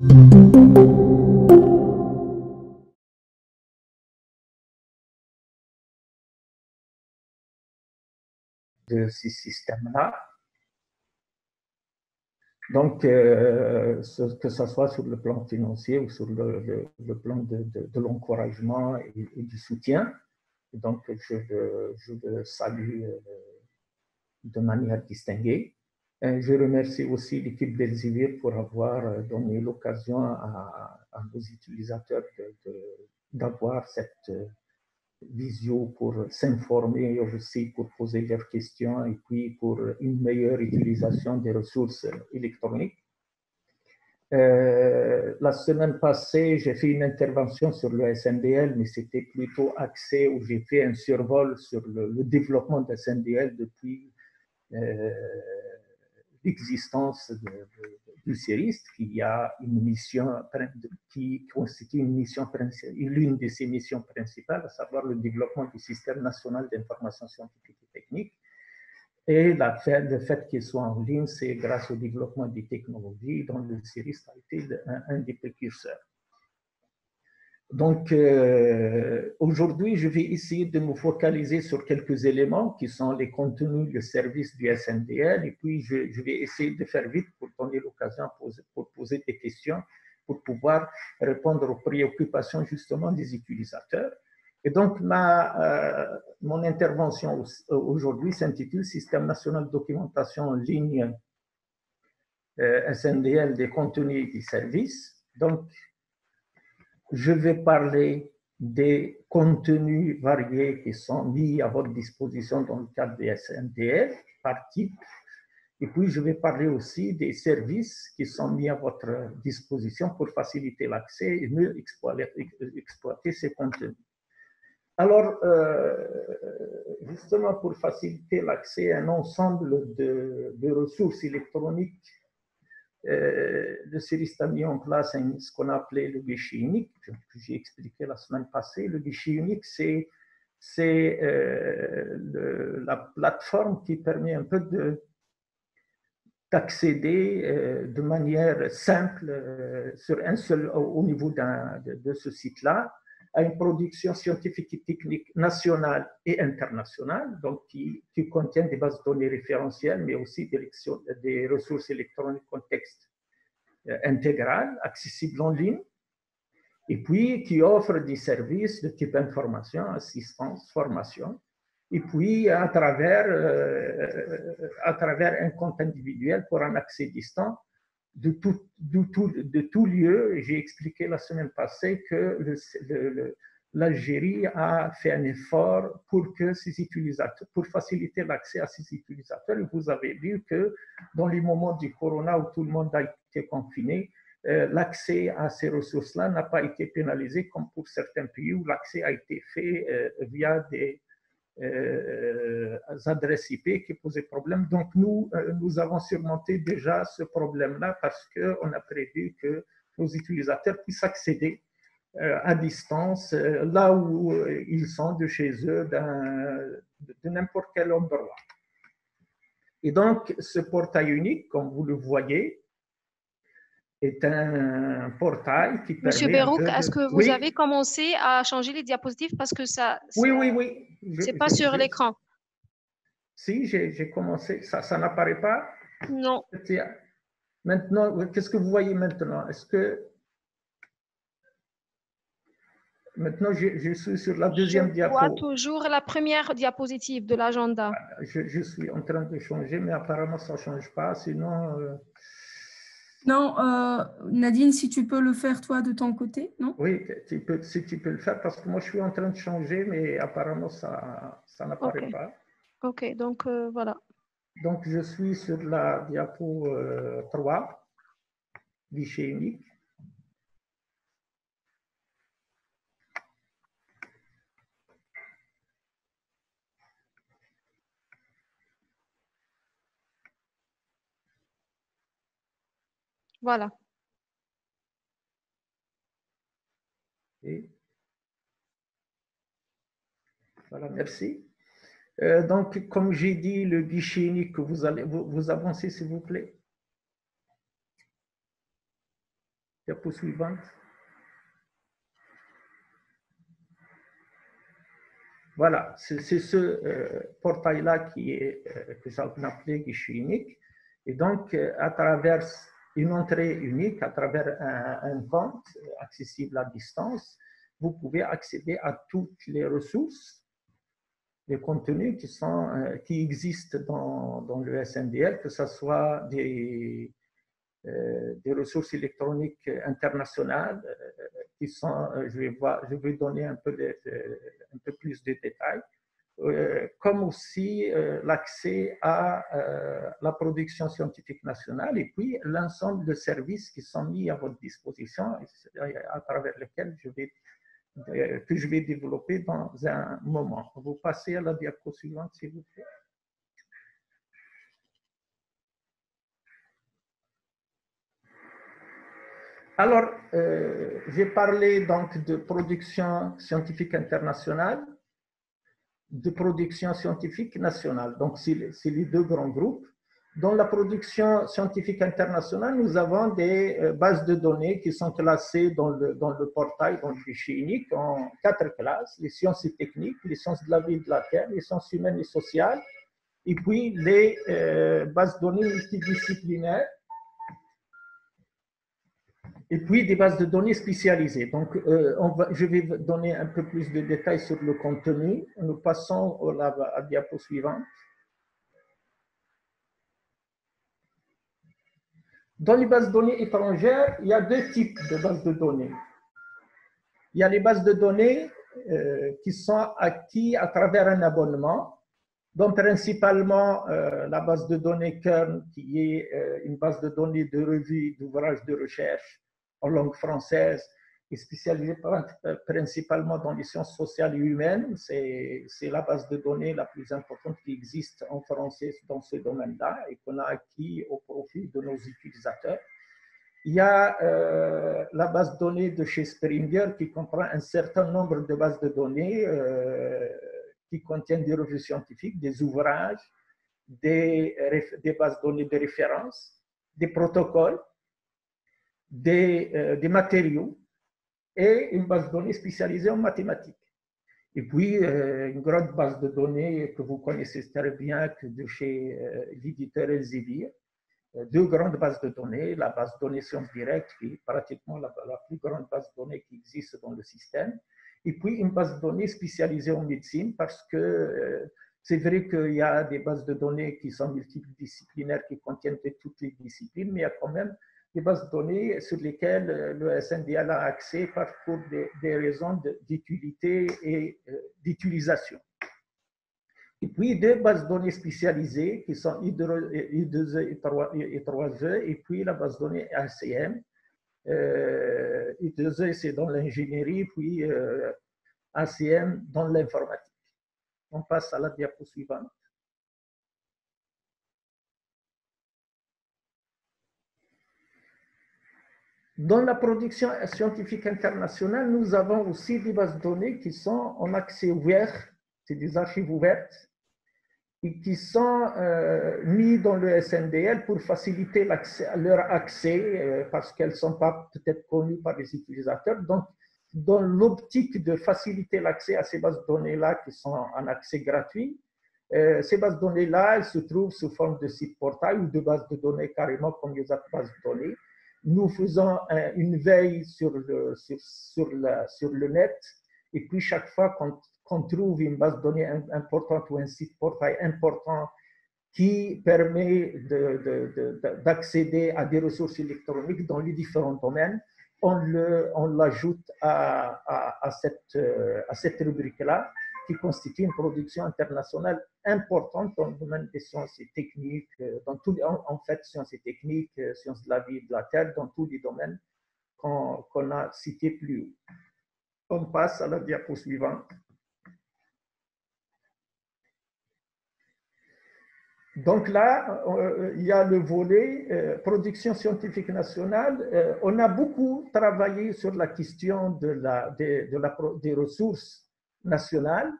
de ces systèmes-là. Donc, euh, que ce soit sur le plan financier ou sur le, plan de, l'encouragement et, du soutien. Donc, je le, je salue euh, de manière distinguée. Je remercie aussi l'équipe d'Elsevier pour avoir donné l'occasion à, nos utilisateurs d'avoir cette visio pour s'informer aussi, pour poser leurs questions et puis pour une meilleure utilisation des ressources électroniques. Euh, la semaine passée, j'ai fait une intervention sur le SNDL, mais c'était plutôt axé où j'ai fait un survol sur le, développement de SNDL depuis euh, l'existence du CIRIST, qui a une mission qui constitue une mission l'une de ses missions principales, à savoir le développement du système national d'information scientifique et technique. Et le fait qu'il soit en ligne, c'est grâce au développement des technologies dont le CIRIST a été un des précurseurs. Donc, euh, aujourd'hui, je vais essayer de me focaliser sur quelques éléments qui sont les contenus, le service du SNDL, et puis je, vais essayer de faire vite pour donner l'occasion pour poser des questions, pour pouvoir répondre aux préoccupations justement des utilisateurs. Et donc, ma, euh, mon intervention aujourd'hui s'intitule Système national de documentation en ligne euh, SNDL des contenus et des services. Donc, je vais parler des contenus variés qui sont mis à votre disposition dans le cadre des SNDF par type. Et puis, je vais parler aussi des services qui sont mis à votre disposition pour faciliter l'accès et mieux exploiter, ces contenus. Alors, euh, justement, pour faciliter l'accès à un ensemble de, de ressources électroniques euh, le CIRIST a mis en place ce qu'on appelait le guichet unique, que j'ai expliqué la semaine passée. Le guichet unique, c'est euh, la plateforme qui permet un peu d'accéder euh, de manière simple sur un seul, au niveau de, ce site-là à une production scientifique et technique nationale et internationale, donc qui, contient des bases de données référentielles, mais aussi des, ressources électroniques contexte euh, intégral, accessibles en ligne, et puis qui offre des services de type information, assistance, formation, et puis à travers, euh, à travers un compte individuel pour un accès distant de tout, de tout, de tout lieu. J'ai expliqué la semaine passée que l'Algérie a fait un effort pour que utilisateurs, pour faciliter l'accès à ses utilisateurs. Vous avez vu que dans les moments du corona où tout le monde a été confiné, euh, l'accès à ces ressources-là n'a pas été pénalisé comme pour certains pays où l'accès a été fait euh, via des, adresses IP qui posaient problème. Donc, nous, euh, nous avons surmonté déjà ce problème-là parce qu'on a prévu que nos utilisateurs puissent accéder euh, à distance là où ils sont de chez eux, de n'importe quel endroit. Et donc, ce portail unique, comme vous le voyez, est un portail qui permet... Monsieur Berouk, est-ce que vous avez commencé à changer les diapositives parce que ça... Oui, oui, oui. C'est pas sur l'écran. Si, j'ai commencé. Ça, ça n'apparaît pas Non. Maintenant, qu'est-ce que vous voyez maintenant? Est-ce que... Maintenant, je, suis sur la deuxième diapositive. Je vois toujours la première diapositive de l'agenda. Je, suis en train de changer, mais apparemment, ça ne change pas. Sinon... Euh, non, euh, Nadine, si tu peux le faire toi de ton côté, non? Oui, tu peux, si tu peux le faire, parce que moi je suis en train de changer, mais apparemment ça, ça n'apparaît pas. Ok, donc euh, voilà. Donc je suis sur la diapo 3, euh, guichet unique. Voilà. Merci. Euh, donc, comme j'ai dit, le guichet unique, vous allez vous, avancez, s'il vous plaît. Diapo suivante. Voilà, c'est ce euh, portail-là qui est, euh, que appelait guichet unique. Et donc, euh, à travers une entrée unique, à travers un, compte accessible à distance, vous pouvez accéder à toutes les ressources, les contenus qui, sont, qui existent dans, le SNDL, que ce soit des, des ressources électroniques internationales, qui sont, je vais, voir, je vais donner un peu, de, un peu plus de détails, euh, comme aussi euh, l'accès à euh, la production scientifique nationale et puis l'ensemble de services qui sont mis à votre disposition à travers lesquels je vais, que je vais développer dans un moment. Vous passez à la diapo suivante, s'il vous plaît. Alors, euh, j'ai parlé donc de production scientifique internationale, de production scientifique nationale. Donc, c'est les deux grands groupes. Dans la production scientifique internationale, nous avons des euh, bases de données qui sont classées dans le, dans le portail, dans le fichier unique, en quatre classes, les sciences techniques, les sciences de la vie et de la terre, les sciences humaines et sociales, et puis les euh, bases de données multidisciplinaires et puis des bases de données spécialisées. Donc, euh, je vais donner un peu plus de détails sur le contenu. Nous passons à la diapo suivante. Dans les bases de données étrangères, il y a deux types de bases de données. Il y a les bases de données euh, qui sont acquises à travers un abonnement, donc principalement euh, la base de données Kern, qui est une base de données de revues d'ouvrages de recherche en langue française et spécialisée principalement dans les sciences sociales et humaines. C'est la base de données la plus importante qui existe en français dans ce domaine-là et qu'on a acquis au profit de nos utilisateurs. Il y a euh, la base de données de chez Springer qui comprend un certain nombre de bases de données euh, qui contiennent des revues scientifiques, des ouvrages, des bases de données de référence, des protocoles des, euh, des, matériaux et une base de données spécialisée en mathématiques. Et puis, euh, une grande base de données que vous connaissez très bien que de chez euh, l'éditeur Elsevier. Deux grandes bases de données, la base de données Sciences Directes, qui est pratiquement la, plus grande base de données qui existe dans le système, et puis une base de données spécialisée en médecine, parce que c'est vrai qu'il y a des bases de données qui sont multidisciplinaires, qui contiennent toutes les disciplines, mais il y a quand même des bases de données sur lesquelles euh, le SNDL a accès pour des, raisons d'utilité et euh, d'utilisation. Et puis des bases de données spécialisées qui sont I2E et 3E, et puis la base de données ACM. Euh, I2E, c'est dans l'ingénierie, puis ACM dans l'informatique. On passe à la diapo suivante. Dans la production scientifique internationale, nous avons aussi des bases de données qui sont en accès ouvert, c'est des archives ouvertes, et qui sont euh, mises dans le SNDL pour faciliter leur accès, euh, parce qu'elles ne sont pas peut-être connues par les utilisateurs. Donc, dans l'optique de faciliter l'accès à ces bases de données-là qui sont en accès gratuit, euh, ces bases de données-là, elles se trouvent sous forme de site portail ou de bases de données carrément comme les autres bases de données nous faisons une veille sur le, sur, sur, sur le net et puis chaque fois qu'on trouve une base de données importante ou un site portail important qui permet d'accéder à des ressources électroniques dans les différents domaines, on l'ajoute on à, à, à, cette, à cette rubrique-là qui constitue une production internationale importante dans le domaine des sciences et techniques, euh, dans tout, en, fait, sciences et techniques, euh, sciences de la vie de la terre, dans tous les domaines qu'on a cités plus haut. On passe à la diapo suivante. Donc là, euh, il y a le volet production scientifique nationale. on a beaucoup travaillé sur la question de la, des ressources nationale.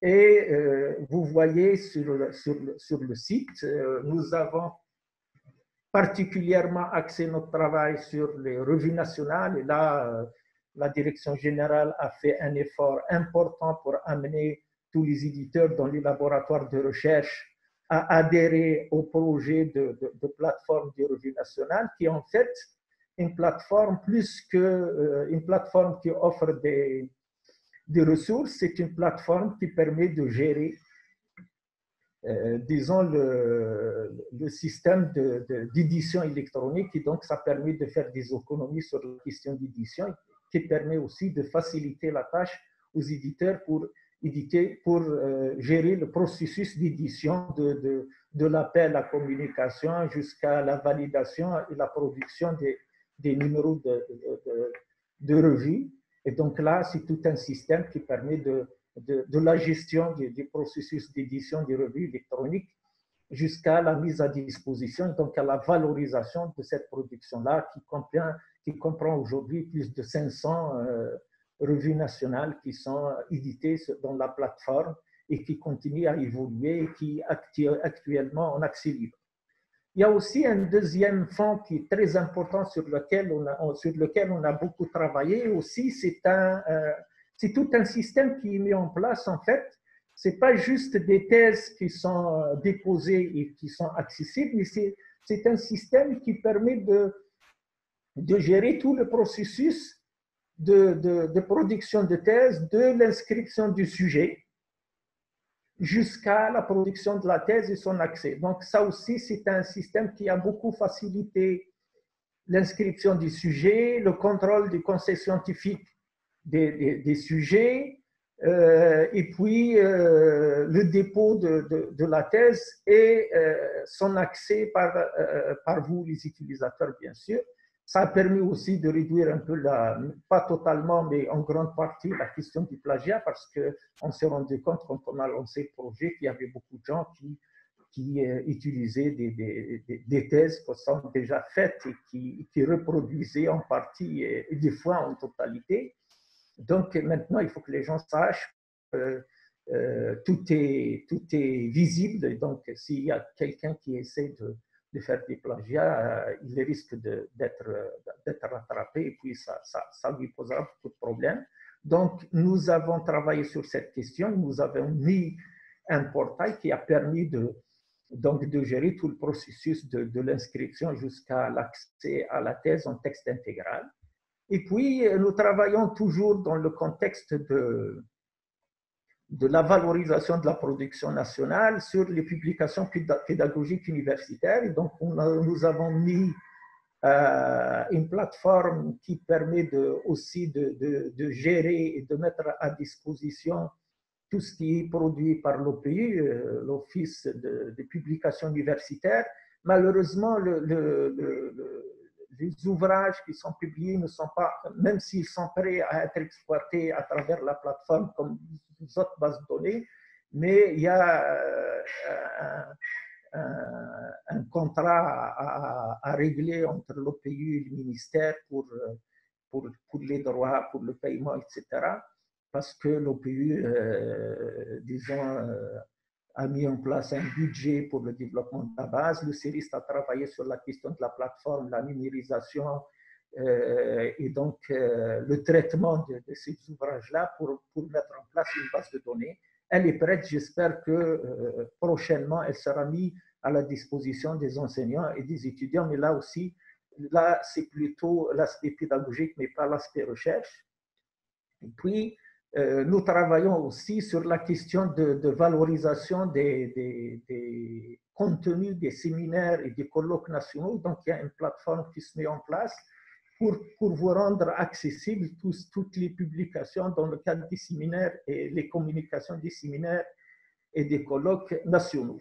Et euh, vous voyez sur le, sur sur le site, euh, nous avons particulièrement axé notre travail sur les revues nationales. Et là, la direction générale a fait un effort important pour amener tous les éditeurs dans les laboratoires de recherche à adhérer au projet de, plateforme de revue nationale, qui est en fait une plateforme plus que euh, une plateforme qui offre des, des ressources, c'est une plateforme qui permet de gérer, euh, disons, le, le système d'édition électronique et donc ça permet de faire des économies sur la question d'édition qui permet aussi de faciliter la tâche aux éditeurs pour éditer, pour euh, gérer le processus d'édition de, de, de l'appel à communication jusqu'à la validation et la production des, des numéros de, de, de, revue. Et donc là, c'est tout un système qui permet de, de, la gestion du, processus d'édition des revues électroniques jusqu'à la mise à disposition, donc à la valorisation de cette production-là qui comprend, qui comprend aujourd'hui plus de 500 euh, revues nationales qui sont éditées dans la plateforme et qui continuent à évoluer et qui actuellement en accès libre. Il y a aussi un deuxième fonds qui est très important sur lequel on a, sur lequel on a beaucoup travaillé aussi. C'est un, euh, tout un système qui est mis en place en fait. C'est pas juste des thèses qui sont euh, déposées et qui sont accessibles, mais c'est, c'est un système qui permet de, de gérer tout le processus de, de, de production de thèse, de l'inscription du sujet jusqu'à la production de la thèse et son accès. Donc ça aussi, c'est un système qui a beaucoup facilité l'inscription du sujet, le contrôle du conseil scientifique des, des, sujets, euh, et puis euh, le dépôt de, de, la thèse et euh, son accès par, par vous, les utilisateurs, bien sûr. Ça a permis aussi de réduire un peu, pas totalement, mais en grande partie, la question du plagiat parce qu'on s'est rendu compte quand on a lancé le projet qu'il y avait beaucoup de gens qui, euh, utilisaient des, thèses qui sont déjà faites et qui, reproduisaient en partie et, des fois en totalité. Donc maintenant, il faut que les gens sachent que euh, tout est visible. Donc s'il y a quelqu'un qui essaie de de faire des plagiats, euh, il risque d'être rattrapé et puis ça, ça, ça, lui posera beaucoup de problèmes. Donc, nous avons travaillé sur cette question, nous avons mis un portail qui a permis de, donc, de gérer tout le processus de, de l'inscription jusqu'à l'accès à la thèse en texte intégral. Et puis, nous travaillons toujours dans le contexte de, de la valorisation de la production nationale sur les publications pédagogiques universitaires. Donc, nous avons mis euh, une plateforme qui permet aussi de, gérer et de mettre à disposition tout ce qui est produit par l'OPU, euh, l'Office de, de, publication universitaire. Malheureusement, le, les ouvrages qui sont publiés ne sont pas, même s'ils sont prêts à être exploités à travers la plateforme comme autres bases de données, mais il y a euh, un, contrat à, régler entre l'OPU et le ministère pour, pour, pour, les droits, pour le paiement, etc. Parce que l'OPU, euh, disons, euh, a mis en place un budget pour le développement de la base. Le CERIST a travaillé sur la question de la plateforme, la numérisation euh, et donc euh, le traitement de, ces ouvrages-là pour, mettre en place une base de données. Elle est prête, j'espère que euh, prochainement, elle sera mise à la disposition des enseignants et des étudiants, mais là aussi, là, c'est plutôt l'aspect pédagogique, mais pas l'aspect recherche. Et puis, nous travaillons aussi sur la question de, valorisation des, contenus des séminaires et des colloques nationaux. Donc, il y a une plateforme qui se met en place pour, vous rendre accessibles toutes les publications dans le cadre des séminaires et les communications des séminaires et des colloques nationaux.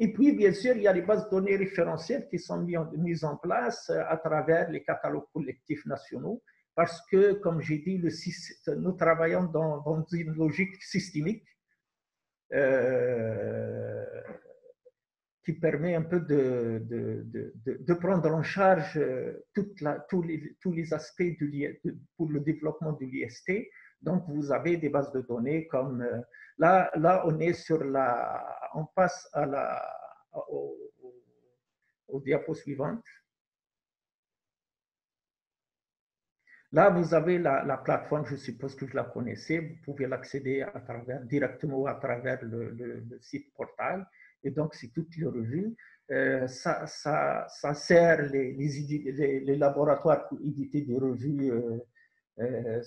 Et puis, bien sûr, il y a les bases de données référentielles qui sont mises en place à travers les catalogues collectifs nationaux parce que, comme j'ai dit, nous travaillons dans, une logique systémique euh, qui permet un peu de, prendre en charge euh, tous, les, aspects pour le développement de l'IST. Donc, vous avez des bases de données comme euh, là, là, on est sur la, on passe à la, au diapo suivante. Là, vous avez la, plateforme, je suppose que vous la connaissez, vous pouvez l'accéder à travers, directement à travers le, site portail. Et donc, c'est toutes les revues. Euh, ça, ça, ça, sert les, laboratoires pour éditer des revues euh, euh,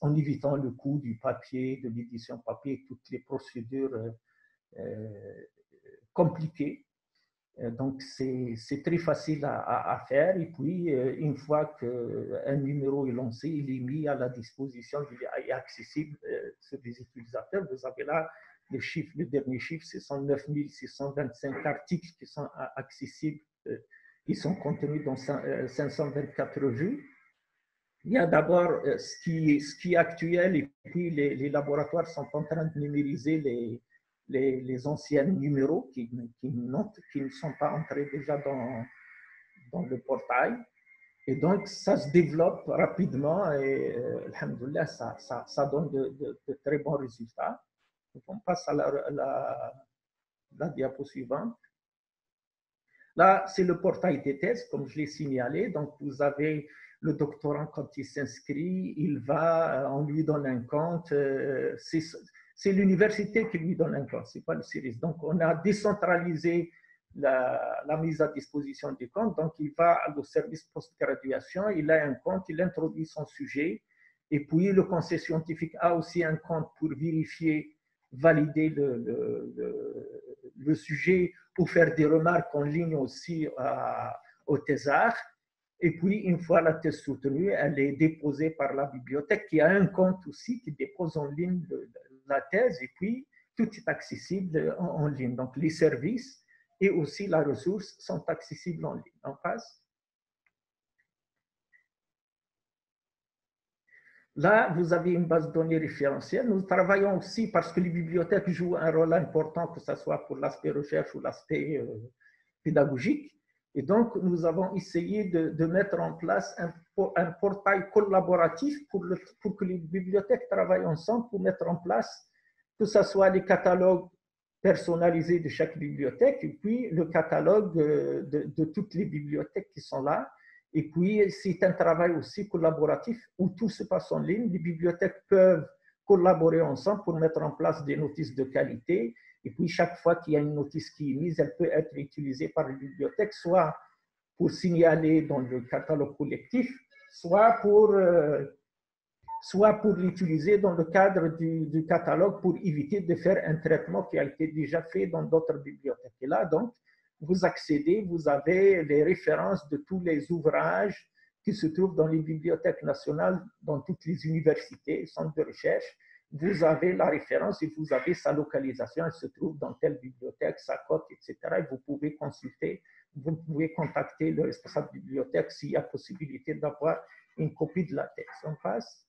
en évitant le coût du papier, de l'édition papier, toutes les procédures compliquées. Euh, donc, c'est très facile à, faire. Et puis, euh, une fois qu'un numéro est lancé, il est mis à la disposition, est accessible euh, sur les utilisateurs. Vous avez là le chiffre, le dernier chiffre, c'est 109 625 articles qui sont accessibles, qui sont contenus dans 524 revues. Il y a d'abord ce qui, ce est actuel et puis les laboratoires sont en train de numériser les, les, anciens numéros qui, qui, qui, ne sont pas entrés déjà dans, dans le portail. Et donc, ça se développe rapidement et, euh, ça, ça, ça, donne de, très bons résultats. on passe à la, la, la diapo suivante. Là, c'est le portail des thèses, comme je l'ai signalé. Donc, vous avez le doctorant, quand il s'inscrit, il va, on lui donne un compte. C'est l'université qui lui donne un compte, ce n'est pas le CIRIS. Donc, on a décentralisé la, mise à disposition du compte. Donc, il va au service post-graduation, il a un compte, il introduit son sujet. Et puis, le conseil scientifique a aussi un compte pour vérifier, valider le, le, sujet, pour faire des remarques en ligne aussi au thésard. Et puis, une fois la thèse soutenue, elle est déposée par la bibliothèque qui a un compte aussi qui dépose en ligne la thèse et puis tout est accessible en, ligne. Donc les services et aussi la ressource sont accessibles en ligne. Là, vous avez une base de données référentielle. Nous travaillons aussi parce que les bibliothèques jouent un rôle important, que ce soit pour l'aspect recherche ou l'aspect euh, pédagogique. Et donc, nous avons essayé de, mettre en place un, portail collaboratif pour, que les bibliothèques travaillent ensemble pour mettre en place que ce soit les catalogues personnalisés de chaque bibliothèque et puis le catalogue de, de, toutes les bibliothèques qui sont là. Et puis, c'est un travail aussi collaboratif où tout se passe en ligne. Les bibliothèques peuvent collaborer ensemble pour mettre en place des notices de qualité et puis, chaque fois qu'il y a une notice qui est mise, elle peut être utilisée par la bibliothèque, soit pour signaler dans le catalogue collectif, soit pour, euh, soit pour l'utiliser dans le cadre du, du, catalogue pour éviter de faire un traitement qui a été déjà fait dans d'autres bibliothèques. Et là, donc, vous accédez, vous avez les références de tous les ouvrages qui se trouvent dans les bibliothèques nationales, dans toutes les universités, centres de recherche, vous avez la référence et vous avez sa localisation, elle se trouve dans telle bibliothèque, sa cote, etc. Et vous pouvez consulter, vous pouvez contacter le responsable de bibliothèque s'il y a possibilité d'avoir une copie de la texte. On passe.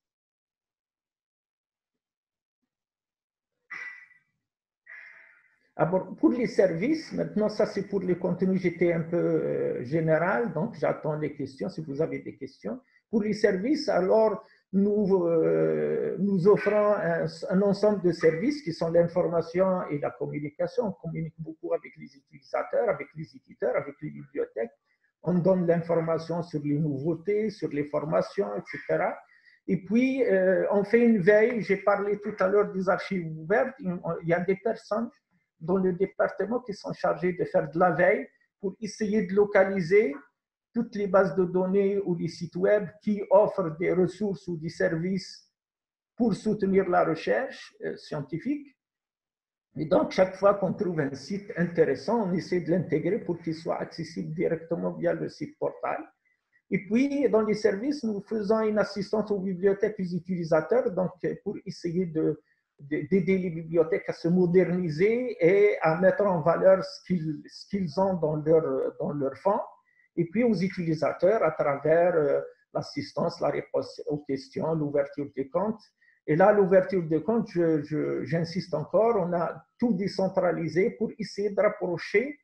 Alors, pour les services, maintenant, ça c'est pour les contenus, j'étais un peu euh, général, donc j'attends les questions si vous avez des questions. Pour les services, alors, nous, euh, nous offrons un, ensemble de services qui sont l'information et la communication. On communique beaucoup avec les utilisateurs, avec les éditeurs, avec les bibliothèques. On donne l'information sur les nouveautés, sur les formations, etc. Et puis, euh, on fait une veille. J'ai parlé tout à l'heure des archives ouvertes. Il y a des personnes dans le département qui sont chargées de faire de la veille pour essayer de localiser toutes les bases de données ou les sites web qui offrent des ressources ou des services pour soutenir la recherche euh, scientifique. Et donc, chaque fois qu'on trouve un site intéressant, on essaie de l'intégrer pour qu'il soit accessible directement via le site portail. Et puis, dans les services, nous faisons une assistance aux bibliothèques et aux utilisateurs, donc pour essayer de, d'aider les bibliothèques à se moderniser et à mettre en valeur ce qu'ils, ce qu'ils ont dans leur, dans leur fonds et puis aux utilisateurs à travers euh, l'assistance, la réponse aux questions, l'ouverture des comptes. Et là, l'ouverture des comptes, j'insiste encore, on a tout décentralisé pour essayer de rapprocher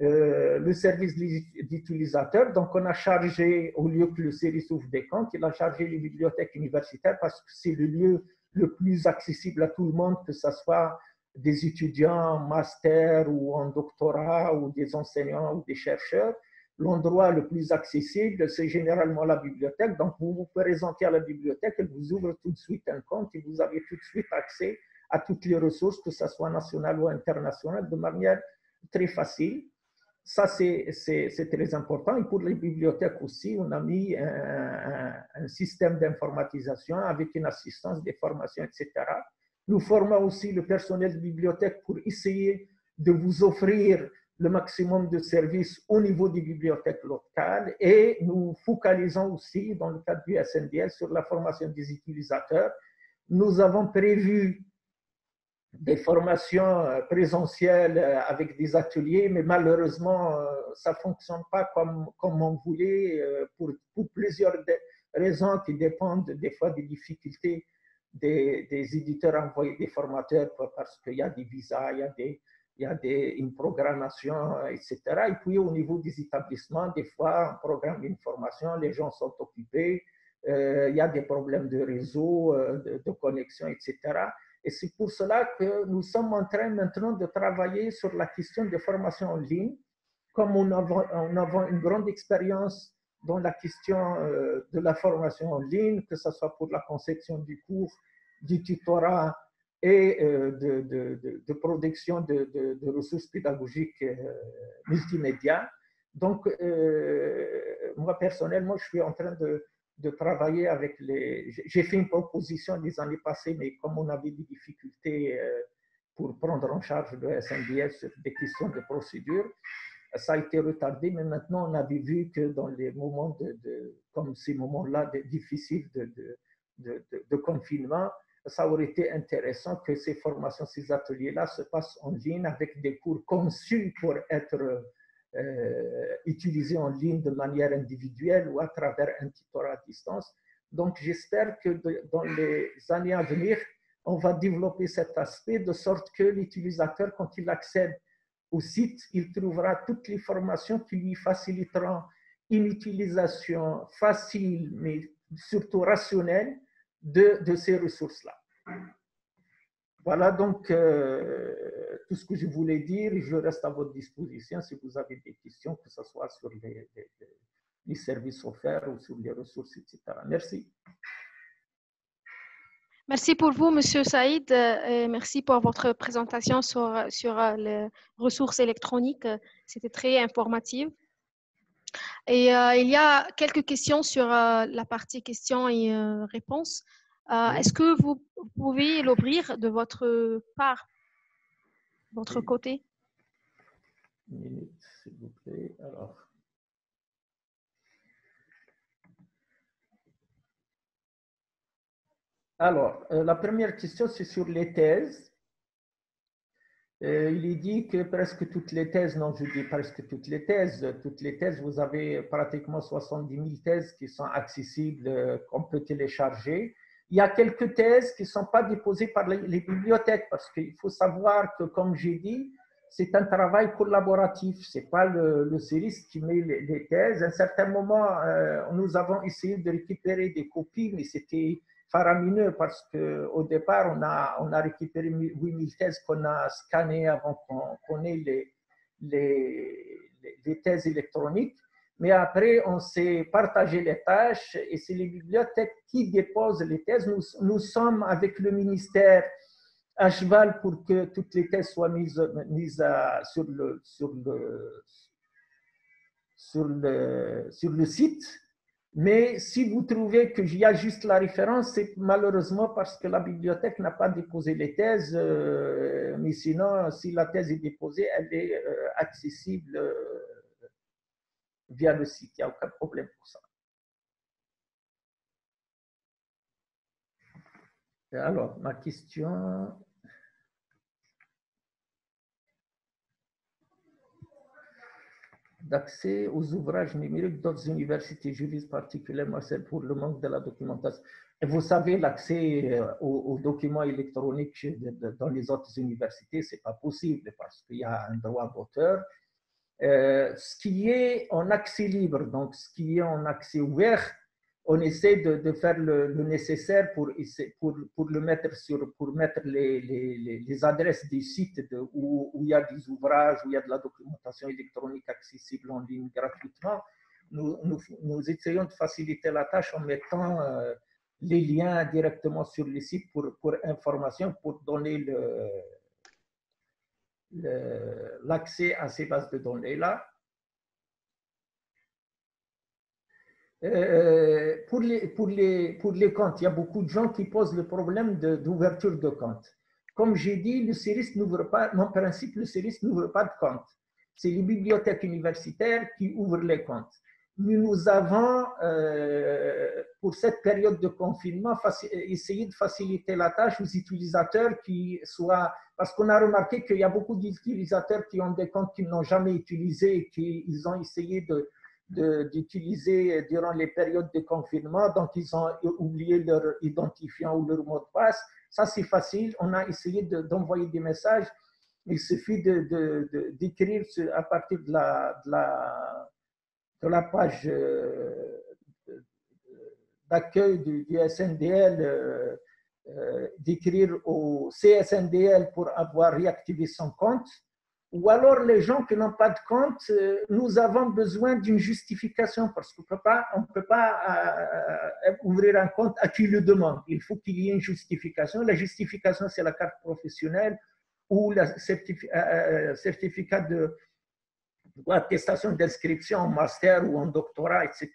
euh, le service d'utilisateur. Donc, on a chargé, au lieu que le service ouvre des comptes, il a chargé les bibliothèques universitaires parce que c'est le lieu le plus accessible à tout le monde, que ce soit des étudiants en master ou en doctorat ou des enseignants ou des chercheurs, l'endroit le plus accessible, c'est généralement la bibliothèque. Donc, vous vous présentez à la bibliothèque, elle vous ouvre tout de suite un compte et vous avez tout de suite accès à toutes les ressources, que ce soit nationales ou internationales, de manière très facile. Ça, c'est très important. Et pour les bibliothèques aussi, on a mis un, un système d'informatisation avec une assistance, des formations, etc. Nous formons aussi le personnel de bibliothèque pour essayer de vous offrir le maximum de services au niveau des bibliothèques locales et nous focalisons aussi, dans le cadre du SNDL, sur la formation des utilisateurs. Nous avons prévu des formations euh, présentielles euh, avec des ateliers, mais malheureusement, euh, ça ne fonctionne pas comme, comme on voulait pour, pour plusieurs raisons qui dépendent des fois des difficultés des, des éditeurs à envoyer des formateurs parce qu'il y a des visas, il y a des, il y a des, une programmation, etc. Et puis au niveau des établissements, des fois, on programme une formation, les gens sont occupés, euh, il y a des problèmes de réseau, euh, de, connexion, etc. Et c'est pour cela que nous sommes en train maintenant de travailler sur la question de formation en ligne. Comme on a, on a une grande expérience dans la question euh, de la formation en ligne, que ce soit pour la conception du cours, du tutorat et euh, de, de, de, production de, ressources pédagogiques euh, multimédia. Donc, euh, moi, personnellement, je suis en train de, travailler avec les... J'ai fait une proposition les années passées, mais comme on avait des difficultés pour prendre en charge le SNDS sur des questions de procédure, ça a été retardé, mais maintenant on avait vu que dans les moments de, comme ces moments-là difficiles de, de, de, confinement, ça aurait été intéressant que ces formations, ces ateliers-là se passent en ligne avec des cours conçus pour être euh, utilisés en ligne de manière individuelle ou à travers un tutorat à distance. Donc, j'espère que dans les années à venir, on va développer cet aspect de sorte que l'utilisateur, quand il accède au site, il trouvera toutes les formations qui lui faciliteront une utilisation facile, mais surtout rationnelle de, de ces ressources-là. Voilà donc euh, tout ce que je voulais dire. Je reste à votre disposition si vous avez des questions, que ce soit sur les, les, services offerts ou sur les ressources, etc. Merci. Merci pour vous, Monsieur Saïd, et merci pour votre présentation sur, sur euh, les ressources électroniques. C'était très informatif. Et euh, il y a quelques questions sur la partie questions et réponses. Euh, est-ce que vous pouvez l'ouvrir de votre part, votre côté? Une minute, s'il vous plaît. Alors. Alors, euh, la première question, c'est sur les thèses. Euh, il est dit que presque toutes les thèses, non, je dis presque toutes les thèses, toutes les thèses, vous avez pratiquement 70 000 thèses qui sont accessibles, qu'on peut télécharger. Il y a quelques thèses qui ne sont pas déposées par les, bibliothèques parce qu'il faut savoir que, comme j'ai dit, c'est un travail collaboratif. Ce n'est pas le, le qui met les, thèses. À un certain moment, euh, nous avons essayé de récupérer des copies, mais c'était faramineux parce qu'au départ, on a, on a récupéré 8000 thèses qu'on a scannées avant qu'on ait les, les, les, thèses électroniques. Mais après, on s'est partagé les tâches et c'est les bibliothèques qui déposent les thèses. Nous, nous, sommes avec le ministère à cheval pour que toutes les thèses soient mises, mises sur, le, sur, le, sur, le, sur le site. Mais si vous trouvez qu'il y a juste la référence, c'est malheureusement parce que la bibliothèque n'a pas déposé les thèses. Euh, mais sinon, si la thèse est déposée, elle est euh, accessible euh, via le site. Il n'y a aucun problème pour ça. alors, ma question. D'accès aux ouvrages numériques d'autres universités, je particulièrement celle pour le manque de la documentation. Et vous savez, l'accès euh, aux, documents électroniques dans les autres universités, ce n'est pas possible parce qu'il y a un droit d'auteur euh, ce qui est en accès libre, donc ce qui est en accès ouvert, on essaie de, faire le, nécessaire pour, pour, pour, le mettre sur, pour mettre les, les, les adresses des sites où, où, il y a des ouvrages, où il y a de la documentation électronique accessible en ligne gratuitement. Nous, nous, nous essayons de faciliter la tâche en mettant euh, les liens directement sur les sites pour, pour information, pour donner le, l'accès à ces bases de données-là. Euh, pour, les, pour, les, pour les comptes, il y a beaucoup de gens qui posent le problème d'ouverture de, compte. Comme j'ai dit, le CERIS n'ouvre pas, en principe, le CERIS n'ouvre pas de compte. C'est les bibliothèques universitaires qui ouvrent les comptes. Nous, nous avons, euh, pour cette période de confinement, essayé de faciliter la tâche aux utilisateurs qui soient, parce qu'on a remarqué qu'il y a beaucoup d'utilisateurs qui ont des comptes qu'ils n'ont jamais utilisés et qu'ils ont essayé de, d'utiliser durant les périodes de confinement. Donc, ils ont oublié leur identifiant ou leur mot de passe. Ça, c'est facile. On a essayé d'envoyer des messages. Il suffit d'écrire de, à partir de la, de la, de la page euh, d'accueil du, du, SNDL, euh, euh, d'écrire au CSNDL pour avoir réactivé son compte ou alors les gens qui n'ont pas de compte, euh, nous avons besoin d'une justification parce qu'on ne peut pas, euh, euh, ouvrir un compte à qui le demande. Il faut qu'il y ait une justification. La justification, c'est la carte professionnelle ou le certificat de d'inscription en master ou en doctorat, etc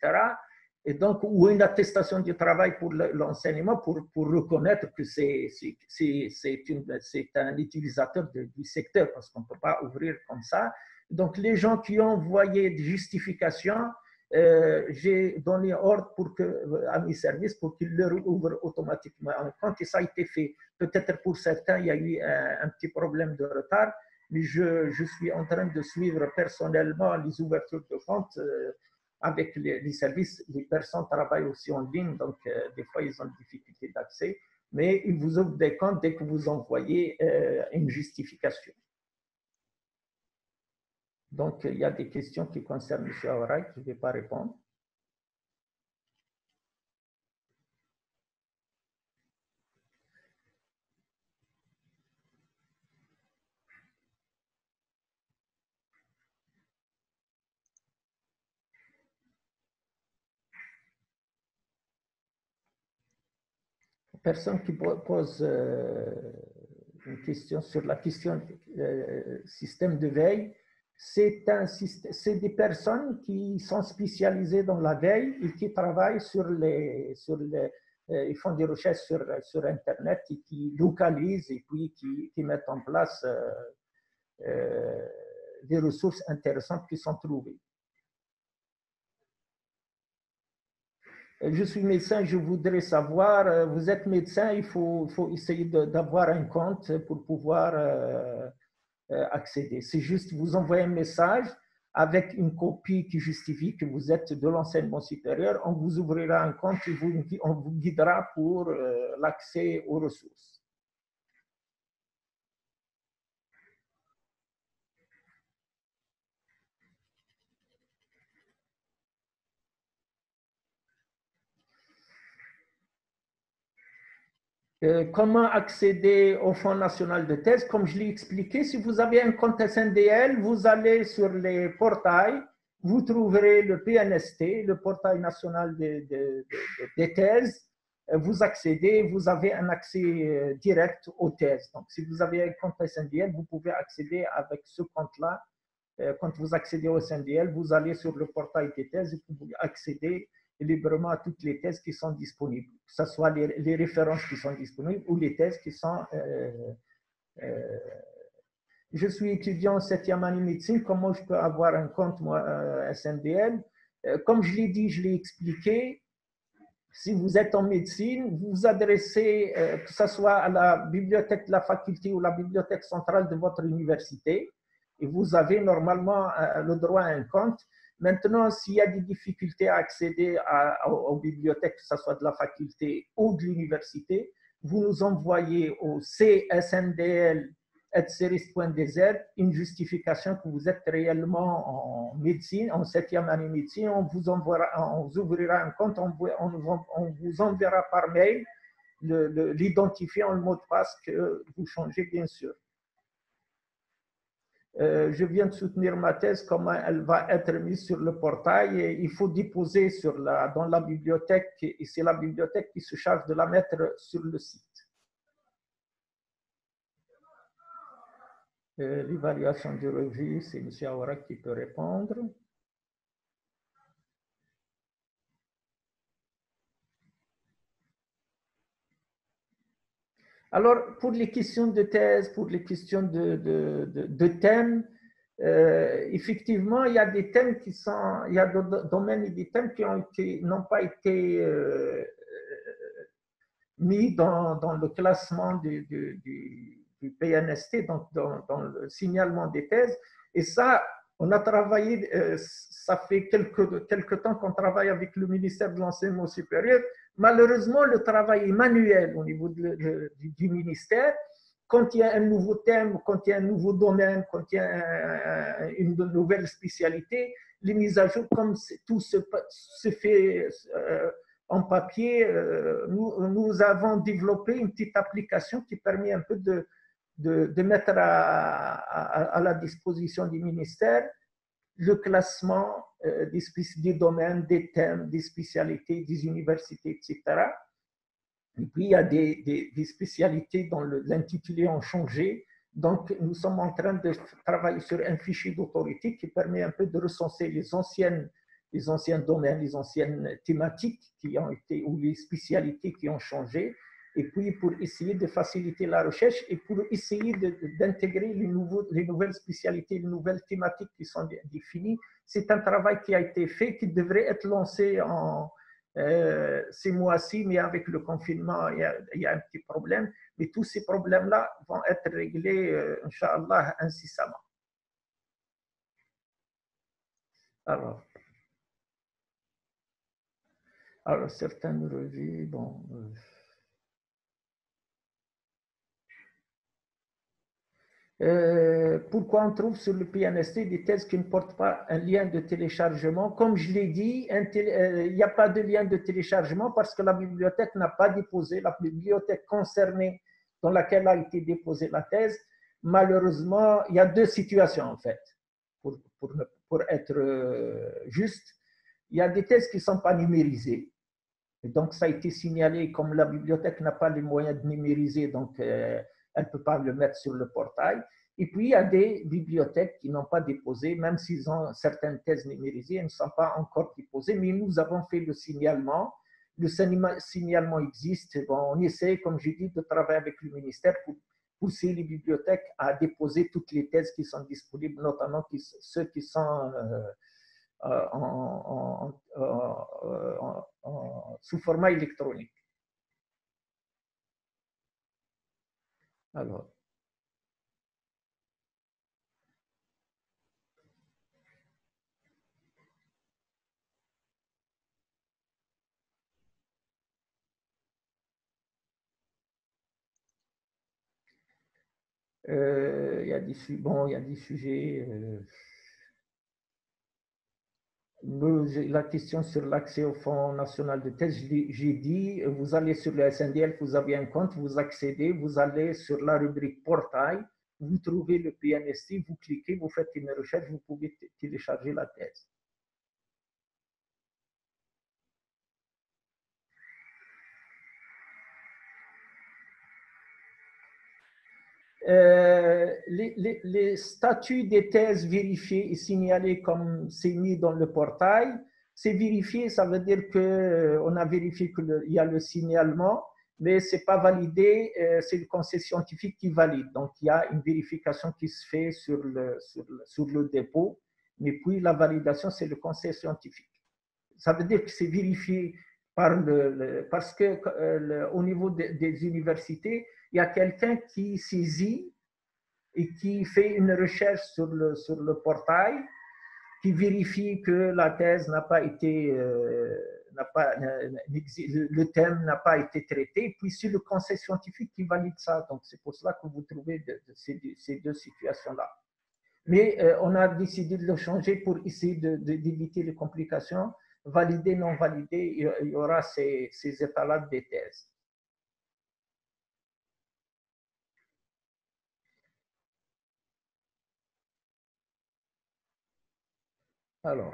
et donc, ou une attestation du travail pour l'enseignement pour, reconnaître que c'est un utilisateur du secteur, parce qu'on ne peut pas ouvrir comme ça. Donc, les gens qui ont envoyé des justifications, euh, j'ai donné ordre pour que, à mes services pour qu'ils leur ouvrent automatiquement un compte et ça a été fait. Peut-être pour certains, il y a eu un, petit problème de retard, mais je, je, suis en train de suivre personnellement les ouvertures de compte. Euh, avec les, services, les personnes travaillent aussi en ligne, donc euh, des fois ils ont des difficultés d'accès, mais ils vous ouvrent des comptes dès que vous envoyez euh, une justification. Donc il y a des questions qui concernent M. Aourak, je ne vais pas répondre. Personne qui pose euh, une question sur la question euh, système de veille, c'est des personnes qui sont spécialisées dans la veille et qui travaillent sur les, sur euh, ils font des recherches sur, sur Internet et qui localisent et puis qui mettent en place des ressources intéressantes qui sont trouvées. Je suis médecin, je voudrais savoir, euh, vous êtes médecin, il faut, faut essayer d'avoir un compte pour pouvoir euh, euh, accéder. C'est juste, vous envoyez un message avec une copie qui justifie que vous êtes de l'enseignement supérieur, on vous ouvrira un compte et vous, on vous guidera pour l'accès aux ressources. Euh, comment accéder au Fonds national de thèse? Comme je l'ai expliqué, si vous avez un compte SNDL, vous allez sur les portails, vous trouverez le PNST, le portail national des thèses. Euh, vous accédez, vous avez un accès euh, direct aux thèses. Donc, si vous avez un compte SNDL, vous pouvez accéder avec ce compte-là. Quand vous accédez au SNDL, vous allez sur le portail des thèses et vous accédez librement à toutes les thèses qui sont disponibles, que ce soit les, références qui sont disponibles ou les thèses qui sont... Euh, euh, je suis étudiant en septième année médecine, comment je peux avoir un compte moi, euh, SNDL Comme je l'ai dit, je l'ai expliqué, si vous êtes en médecine, vous vous adressez, que ce soit à la bibliothèque de la faculté ou la bibliothèque centrale de votre université, et vous avez normalement le droit à un compte. Maintenant, s'il y a des difficultés à accéder aux, bibliothèques, que ce soit de la faculté ou de l'université, vous nous envoyez au csndl désert, une justification que vous êtes réellement en médecine, en septième année médecine, on vous, on ouvrira un compte, on vous, on vous enverra par mail l'identifiant, le, le mot de passe que vous changez bien sûr. Euh, je viens de soutenir ma thèse, comment elle va être mise sur le portail et il faut déposer dans la bibliothèque et c'est la bibliothèque qui se charge de la mettre sur le site. Euh, l'évaluation du revue, c'est M. Awara qui peut répondre. Alors, pour les questions de thèse, pour les questions de, thèmes, euh, effectivement, il y a des thèmes qui sont, il y a des domaines et des thèmes qui n'ont pas été euh, mis dans, le classement du PNST, donc dans, dans, le signalement des thèses. Et ça, on a travaillé, euh, ça fait quelques, temps qu'on travaille avec le ministère de l'Enseignement supérieur Malheureusement, le travail est manuel au niveau du ministère. Quand il y a un nouveau thème, quand il y a un nouveau domaine, quand il y a une nouvelle spécialité, les mises à jour, comme tout se, fait euh, en papier, euh, nous, avons développé une petite application qui permet un peu de, de, mettre à, la disposition du ministère le classement euh, des, domaines, des thèmes, des spécialités, des universités, etc. Et puis, il y a des, spécialités dont l'intitulé ont changé. Donc, nous sommes en train de travailler sur un fichier d'autorité qui permet un peu de recenser les anciennes les anciens domaines, les anciennes thématiques qui ont été, ou les spécialités qui ont changé, et puis pour essayer de faciliter la recherche et pour essayer d'intégrer les, les nouvelles spécialités, les nouvelles thématiques qui sont définies. C'est un travail qui a été fait, qui devrait être lancé en euh, ces mois-ci, mais avec le confinement, il y, a, un petit problème. Mais tous ces problèmes-là vont être réglés, euh, Inch'Allah, incessamment. Alors, alors, certaines revues. Euh, Euh, pourquoi on trouve sur le PNST des thèses qui ne portent pas un lien de téléchargement? Comme je l'ai dit, euh, il n'y a pas de lien de téléchargement parce que la bibliothèque n'a pas déposé, la bibliothèque concernée dans laquelle a été déposée la thèse, malheureusement, il y a deux situations en fait, pour, pour, être euh, juste. Il y a des thèses qui ne sont pas numérisées. Et donc, ça a été signalé, comme la bibliothèque n'a pas les moyens de numériser, donc elle ne peut pas le mettre sur le portail. Et puis, il y a des bibliothèques qui n'ont pas déposé, même s'ils ont certaines thèses numérisées, elles ne sont pas encore déposées, mais nous avons fait le signalement. Le signalement existe. Bon, on essaie, comme j'ai dit, de travailler avec le ministère pour pousser les bibliothèques à déposer toutes les thèses qui sont disponibles, notamment ceux qui sont euh, euh, sous format électronique. Alors, euh, il y a des, bon, il y a des sujets. Euh, la question sur l'accès au Fonds national de thèse, j'ai dit, vous allez sur le SNDL, vous avez un compte, vous accédez, vous allez sur la rubrique portail, vous trouvez le PNST, vous cliquez, vous faites une recherche, vous pouvez télécharger la thèse. Euh, les, statuts des thèses vérifiées et signalées comme c'est mis dans le portail, c'est vérifié, ça veut dire qu'on euh, a vérifié qu'il y a le signalement, mais ce n'est pas validé, euh, c'est le conseil scientifique qui valide. Donc, il y a une vérification qui se fait sur le, sur le, dépôt, mais puis la validation, c'est le conseil scientifique. Ça veut dire que c'est vérifié par le, parce que au niveau des universités, il y a quelqu'un qui saisit et qui fait une recherche sur le, sur le portail, qui vérifie que la thèse n'a pas été, euh, pas, le thème n'a pas été traité, puis c'est le conseil scientifique qui valide ça. Donc c'est pour cela que vous trouvez ces, deux situations-là. Mais euh, on a décidé de le changer pour essayer d'éviter les complications. Validé, non validé, il y aura ces, ces états-là des thèses. Alors.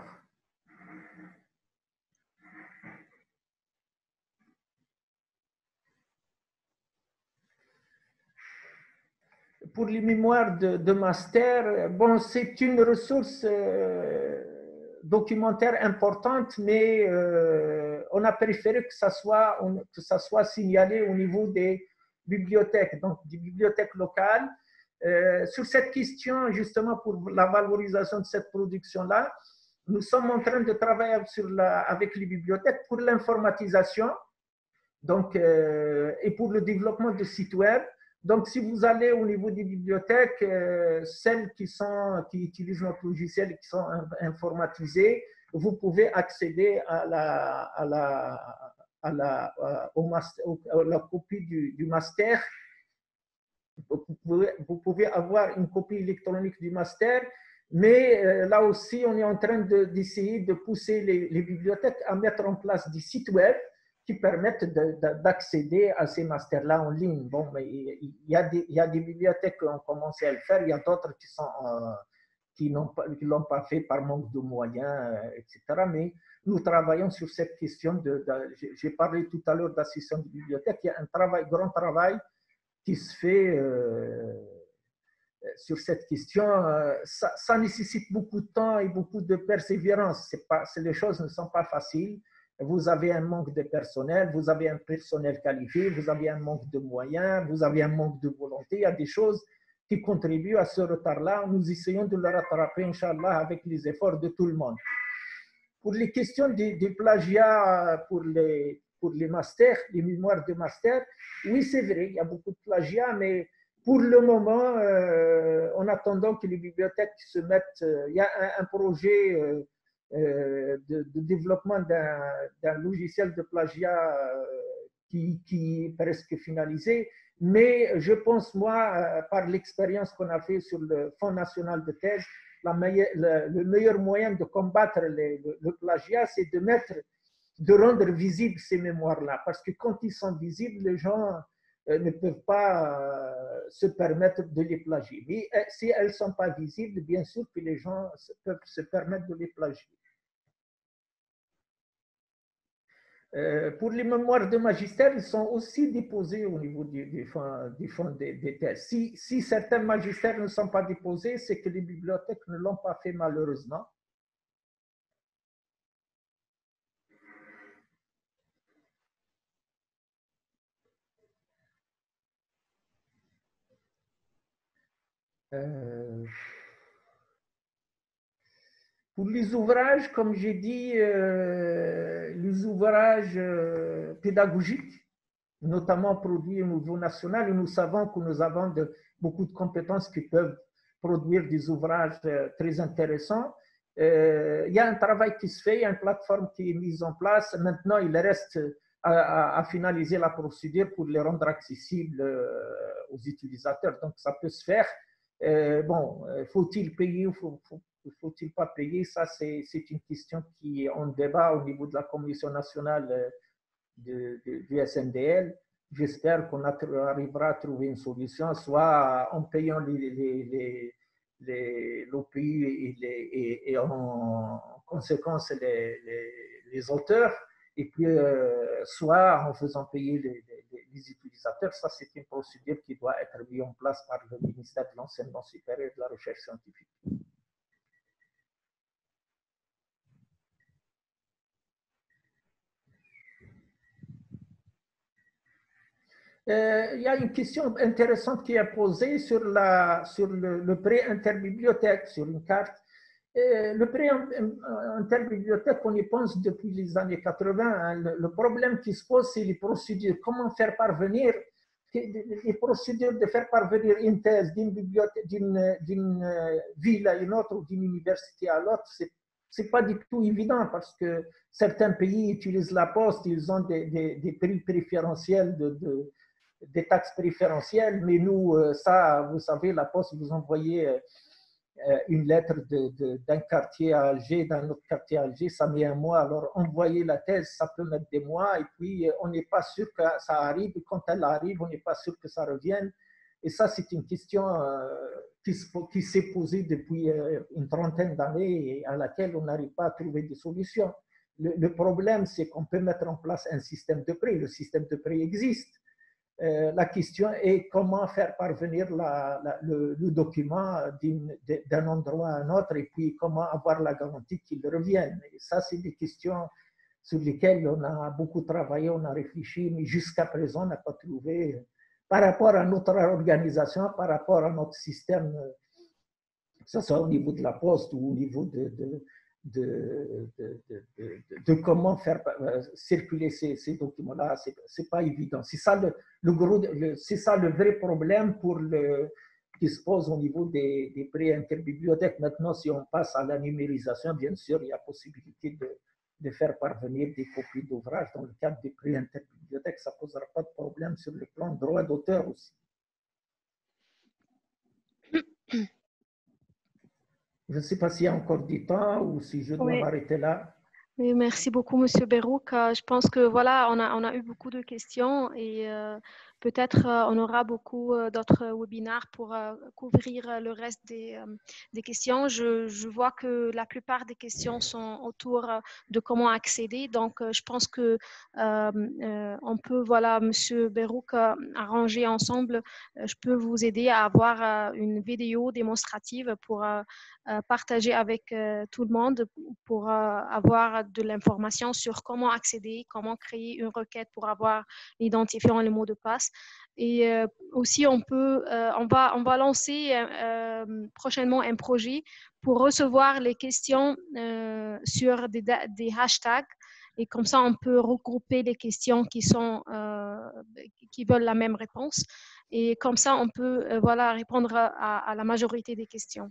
Pour les mémoires de, master, bon, c'est une ressource euh, documentaire importante, mais euh, on a préféré que ça, soit, que ça soit signalé au niveau des bibliothèques, donc des bibliothèques locales. Euh, sur cette question, justement, pour la valorisation de cette production-là, nous sommes en train de travailler avec les bibliothèques pour l'informatisation donc, euh, et pour le développement de sites web. Donc, si vous allez au niveau des bibliothèques, euh, celles qui, sont, qui utilisent notre logiciel et qui sont informatisées, vous pouvez accéder à la, à la, à la, euh, la copie du, du master. Vous pouvez avoir une copie électronique du master mais euh, là aussi, on est en train d'essayer de, pousser les, bibliothèques à mettre en place des sites web qui permettent d'accéder à ces masters-là en ligne. Bon, mais il y, a des, bibliothèques qui ont commencé à le faire, il y a d'autres qui sont euh, n'ont l'ont pas fait par manque de moyens, euh, etc. Mais nous travaillons sur cette question j'ai parlé tout à l'heure d'assistance de bibliothèque, il y a un travail, grand travail qui se fait sur cette question, euh, ça, nécessite beaucoup de temps et beaucoup de persévérance. Pas, les choses ne sont pas faciles. Vous avez un manque de personnel, vous avez un personnel qualifié, vous avez un manque de moyens, vous avez un manque de volonté. Il y a des choses qui contribuent à ce retard-là. Nous essayons de le rattraper, Inch'Allah, avec les efforts de tout le monde. Pour les questions des de plagiat pour les, pour les masters, les mémoires de master, oui, c'est vrai, il y a beaucoup de plagiat, mais pour le moment, euh, en attendant que les bibliothèques se mettent, euh, il y a un, projet euh, de, développement d'un logiciel de plagiat qui, est presque finalisé. Mais je pense, moi, par l'expérience qu'on a fait sur le Fonds national de thèse, le, meilleur moyen de combattre le, plagiat, c'est de rendre visibles ces mémoires-là. Parce que quand ils sont visibles, les gens ne peuvent pas euh, se permettre de les plagier. Mais euh, si elles ne sont pas visibles, bien sûr que les gens peuvent se permettre de les plagier. pour les mémoires de magistère, ils sont aussi déposés au niveau du, fonds, des, des thèses. Si, certains magistères ne sont pas déposés, c'est que les bibliothèques ne l'ont pas fait malheureusement. Euh, pour les ouvrages, comme j'ai dit, euh, les ouvrages euh, pédagogiques, notamment produits au niveau national, nous savons que nous avons beaucoup de compétences qui peuvent produire des ouvrages très intéressants. il y a un travail qui se fait, il y a une plateforme qui est mise en place. Maintenant, il reste à finaliser la procédure pour les rendre accessibles aux utilisateurs. Donc, ça peut se faire. Euh, bon, euh, faut-il payer ou faut, faut-il pas payer? Ça, c'est une question qui est en débat au niveau de la Commission nationale euh, du SNDL. J'espère qu'on arrivera à trouver une solution, soit en payant les, les, et, en conséquence les auteurs, et puis soit en faisant payer les, utilisateurs. Ça, c'est une procédure qui doit être mise en place par le ministère de l'Enseignement supérieur et de la Recherche scientifique. Euh, il y a une question intéressante qui est posée sur, la, sur le, le prêt interbibliothèque, sur une carte le prix en, termes de bibliothèque, on y pense depuis les années 80. Hein. le, problème qui se pose, c'est les procédures. Comment faire parvenir les procédures de faire parvenir une thèse d'une bibliothèque, d'une euh, ville à une autre ou d'une université à l'autre, c'est pas du tout évident parce que certains pays utilisent la poste, ils ont des, prix préférentiels, de, de, des taxes préférentielles, mais nous, euh, ça, vous savez, la poste, vous envoyez euh, une lettre d'un quartier à Alger, d'un autre quartier à Alger, ça met un mois. Alors, envoyer la thèse, ça peut mettre des mois, et puis on n'est pas sûr que ça arrive. Quand elle arrive, on n'est pas sûr que ça revienne. Et ça, c'est une question qui, s'est posée depuis euh, une trentaine d'années et à laquelle on n'arrive pas à trouver de solution. Le, problème, c'est qu'on peut mettre en place un système de prix. Le système de prix existe. Euh, la question est comment faire parvenir le, document d'un endroit à un autre et puis comment avoir la garantie qu'il revienne. Et ça, c'est des questions sur lesquelles on a beaucoup travaillé, on a réfléchi, mais jusqu'à présent, on n'a pas trouvé par rapport à notre organisation, par rapport à notre système, que ce soit au niveau de la poste ou au niveau de, de, de comment faire euh, circuler ces, ces documents-là, ce n'est pas évident. C'est ça le, le, c'est ça le vrai problème pour le, qui se pose au niveau des, des prix interbibliothèques. Maintenant, si on passe à la numérisation, bien sûr, il y a possibilité de, de faire parvenir des copies d'ouvrages dans le cadre des prix interbibliothèques. Ça ne posera pas de problème sur le plan droit d'auteur aussi. Je ne sais pas s'il y a encore du temps ou si je dois m'arrêter là. merci beaucoup, Monsieur Berouk. Euh, je pense que voilà, on a, on a eu beaucoup de questions et euh, Peut-être euh, on aura beaucoup euh, d'autres webinaires pour euh, couvrir le reste des, questions. Je, je, vois que la plupart des questions sont autour de comment accéder. Donc, je pense que on peut, voilà, Monsieur Berouk, arranger ensemble. Je peux vous aider à avoir une vidéo démonstrative pour partager avec tout le monde pour avoir de l'information sur comment accéder, comment créer une requête pour avoir l'identifiant et le mot de passe. Et euh, aussi, on, peut, euh, on, va, on va lancer euh, prochainement un projet pour recevoir les questions sur des, hashtags. Et comme ça, on peut regrouper les questions qui, sont, qui veulent la même réponse. Et comme ça, on peut voilà, répondre à la majorité des questions.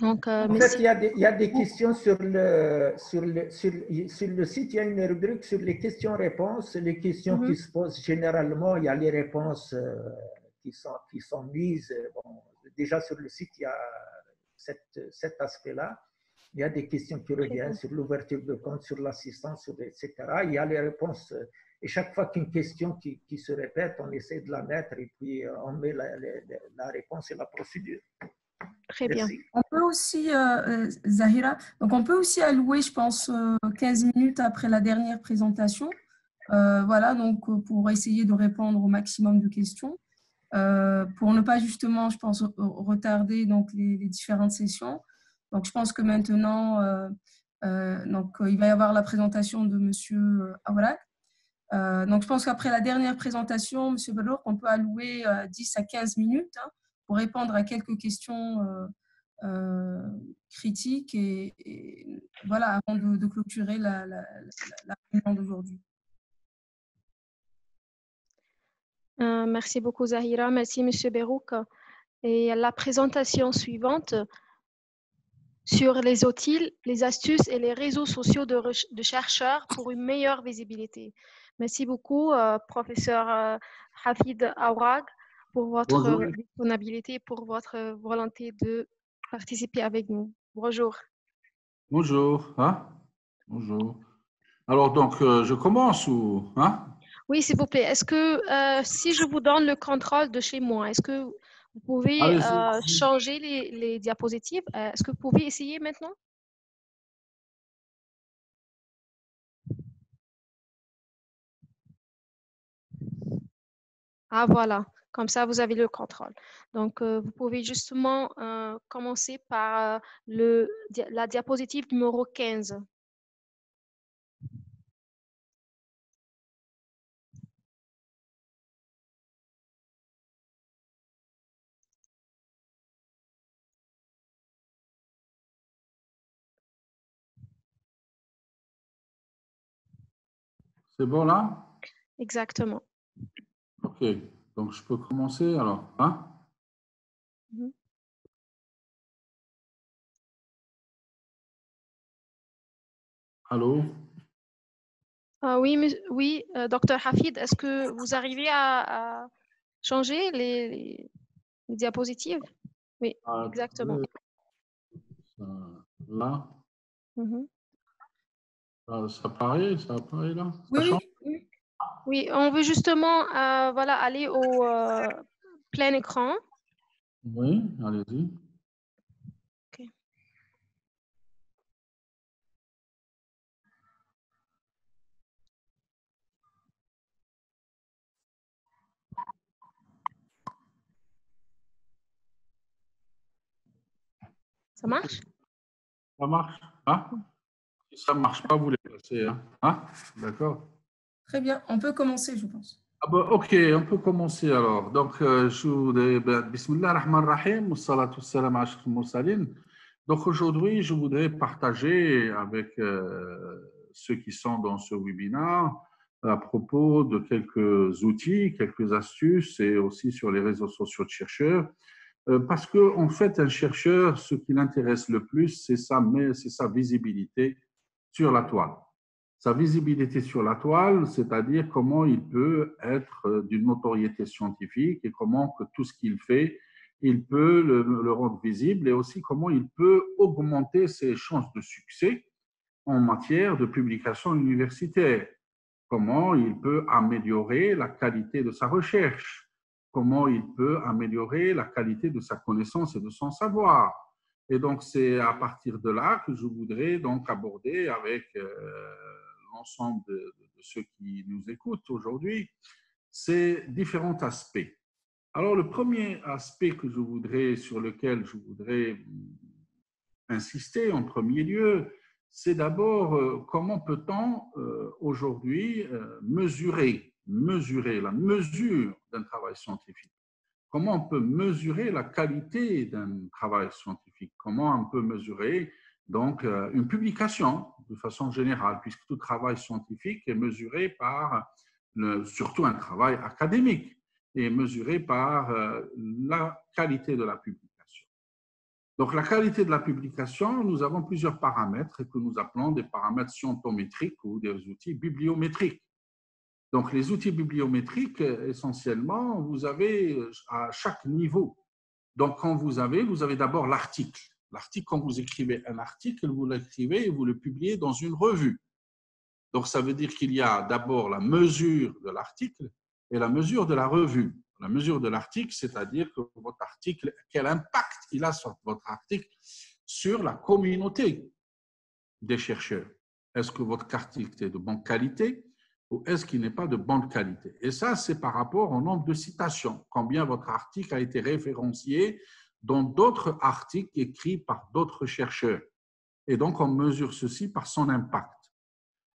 Donc, euh, en fait, il y, a des, il y, a des, questions sur le, sur, le, sur, sur, le site, il y a une rubrique sur les questions-réponses. Les questions qui mhm. se posent généralement, il y a les réponses euh, qui, sont, qui sont mises. Bon, déjà sur le site, il y a cet, cet aspect-là. Il y a des questions qui reviennent sur l'ouverture de compte, sur l'assistance, etc. Il y a les réponses. Et chaque fois qu'une question qui, qui, se répète, on essaie de la mettre et puis euh, on met la, la, la réponse et la procédure. Très bien. On peut aussi, euh, euh, Zahira, donc on peut aussi allouer, je pense, 15 euh, minutes après la dernière présentation. voilà, donc pour essayer de répondre au maximum de questions. pour ne pas justement, je pense, retarder donc les, différentes sessions. Donc, je pense que maintenant, donc, il va y avoir la présentation de Monsieur Awrak. donc, je pense qu'après la dernière présentation, Monsieur Bellour, on peut allouer 10 à 15 minutes hein, répondre à quelques questions euh, euh, critiques et, voilà, avant de, clôturer la, la, d'aujourd'hui. Euh, merci beaucoup Zahira, merci Monsieur Berouk. Et la présentation suivante sur les outils, les astuces et les réseaux sociaux de, de chercheurs pour une meilleure visibilité. Merci beaucoup, professeur Hafid Aurag pour votre disponibilité, pour votre volonté de participer avec nous. Bonjour. Bonjour. Hein? Bonjour. Alors, donc, euh, je commence ou... Hein? Oui, s'il vous plaît. Est-ce que euh, si je vous donne le contrôle de chez moi, est-ce que vous pouvez euh, changer les, les diapositives? Est-ce que vous pouvez essayer maintenant? Ah, voilà. Comme ça, vous avez le contrôle. Donc, euh, vous pouvez justement euh, commencer par euh, le, la diapositive numéro 15. C'est bon là? Exactement. OK. Donc, je peux commencer alors. Hein? Allô? Ah oui, mais- oui, euh, docteur Hafid, est-ce que vous arrivez à, à changer les, les- les diapositives? Ah, Exactement. ça- Là, Mhm. ça, ça apparaît, ça apparaît là Oui, oui, oui. Oui, on veut justement euh, voilà, aller au euh, plein écran. Oui, allez-y. Ça marche? Ça marche hein? Si ça ne marche pas, vous les placez. Hein, Hein? D'accord Très bien. On peut commencer, je pense. Ah bah, ok, on peut commencer alors. Donc, euh, je voudrais, ben, Bismillah ar-Rahman ar-Rahim, wa salatu salam mursalin. Donc, aujourd'hui, je voudrais partager avec euh, ceux qui sont dans ce webinaire à propos de quelques outils, quelques astuces et aussi sur les réseaux sociaux de chercheurs. Euh, Parce que, en fait, un chercheur, ce qui l'intéresse le plus, c'est sa visibilité sur la toile sa visibilité sur la toile, c'est-à-dire comment il peut être d'une notoriété scientifique et comment que tout ce qu'il fait, il peut le, le rendre visible et aussi comment il peut augmenter ses chances de succès en matière de publication universitaire, comment il peut améliorer la qualité de sa recherche, comment il peut améliorer la qualité de sa connaissance et de son savoir. Et donc, c'est à partir de là que je voudrais donc aborder avec euh, l'ensemble de, ceux qui nous écoutent aujourd'hui ces différents aspects. Alors, le premier aspect que je voudrais, sur lequel je voudrais insister en premier lieu, c'est d'abord euh, comment peut-on euh, aujourd'hui euh, mesurer, mesurer la mesure d'un travail scientifique? Comment on peut mesurer la qualité d'un travail scientifique? Comment on peut mesurer donc euh, une publication de façon générale, puisque tout travail scientifique est mesuré par, surtout un travail académique, est mesuré par euh, la qualité de la publication. Donc la qualité de la publication, nous avons plusieurs paramètres que nous appelons des paramètres scientométriques ou des outils bibliométriques. Donc les outils bibliométriques, essentiellement, vous avez euh, à chaque niveau. Donc quand vous avez, vous avez d'abord l'article. L'article, quand vous écrivez un article, vous l'écrivez et vous le publiez dans une revue. Donc, ça veut dire qu'il y a d'abord la mesure de l'article et la mesure de la revue. La mesure de l'article, c'est-à-dire que votre article, quel impact il a sur votre article sur la communauté des chercheurs. Est-ce que votre article est de bonne qualité ou est-ce qu'il n'est pas de bonne qualité? Et ça, c'est par rapport au nombre de citations. Combien votre article a été référencié dans d'autres articles écrits par d'autres chercheurs. Et donc, on mesure ceci par son impact.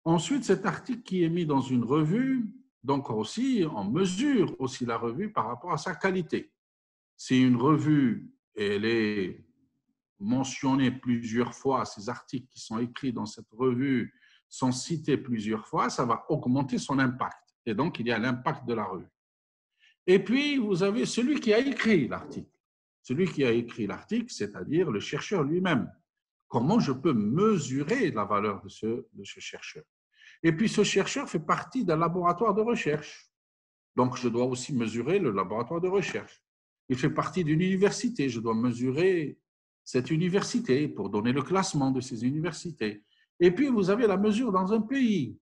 Ensuite, cet article qui est mis dans une revue, donc aussi, on mesure aussi la revue par rapport à sa qualité. Si une revue, elle est mentionnée plusieurs fois, ces articles qui sont écrits dans cette revue sont cités plusieurs fois, ça va augmenter son impact. Et donc, il y a l'impact de la revue. Et puis, vous avez celui qui a écrit l'article. Celui qui a écrit l'article, c'est-à-dire le chercheur lui-même. Comment je peux mesurer la valeur de ce, chercheur? Et puis, ce chercheur fait partie d'un laboratoire de recherche. Donc, je dois aussi mesurer le laboratoire de recherche. Il fait partie d'une université. Je dois mesurer cette université pour donner le classement de ces universités. Et puis, vous avez la mesure dans un pays,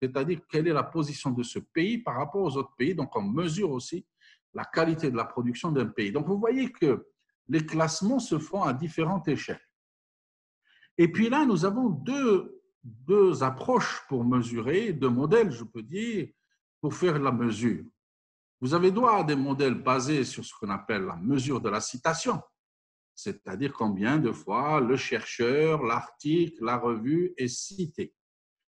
c'est-à-dire quelle est la position de ce pays par rapport aux autres pays. Donc, on mesure aussi la qualité de la production d'un pays. Donc, vous voyez que les classements se font à différentes échelles. Et puis là, nous avons deux, deux approches pour mesurer, deux modèles, je peux dire, pour faire la mesure. Vous avez droit à des modèles basés sur ce qu'on appelle la mesure de la citation, c'est-à-dire combien de fois le chercheur, l'article, la revue est cité.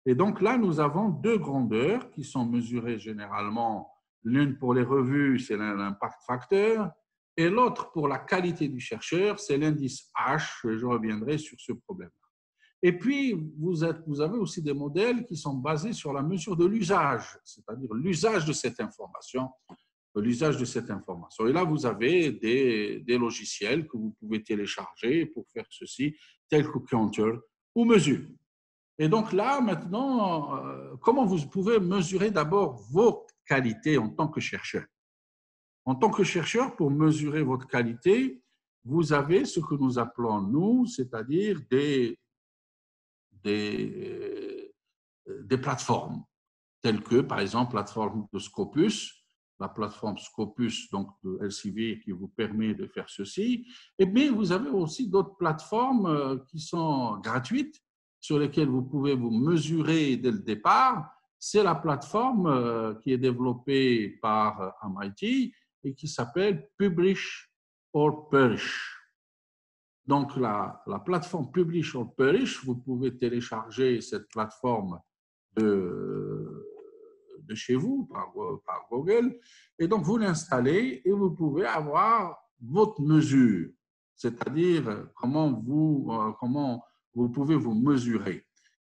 Et donc là, nous avons deux grandeurs qui sont mesurées généralement. L'une pour les revues, c'est l'impact facteur, et l'autre pour la qualité du chercheur, c'est l'indice H. Je reviendrai sur ce problème. Et puis, vous, avez aussi des modèles qui sont basés sur la mesure de l'usage, c'est-à-dire l'usage de cette information, l'usage de cette information. Et là, vous avez des, des, logiciels que vous pouvez télécharger pour faire ceci, tel que Counter ou Mesure. Et donc là, maintenant, euh, comment vous pouvez mesurer d'abord vos qualités en tant que chercheur En tant que chercheur, pour mesurer votre qualité, vous avez ce que nous appelons, nous, c'est-à-dire des, des, euh, plateformes, telles que, par exemple, la plateforme de Scopus, la plateforme Scopus donc de LCV qui vous permet de faire ceci. Et bien, vous avez aussi d'autres plateformes euh, qui sont gratuites sur lesquelles vous pouvez vous mesurer dès le départ. C'est la plateforme euh, qui est développée par euh, MIT et qui s'appelle Publish or Perish. Donc, la, la plateforme Publish or Perish, vous pouvez télécharger cette plateforme de, chez vous par, par Google. Et donc, vous l'installez et vous pouvez avoir votre mesure, c'est-à-dire comment vous, euh, comment vous pouvez vous mesurer.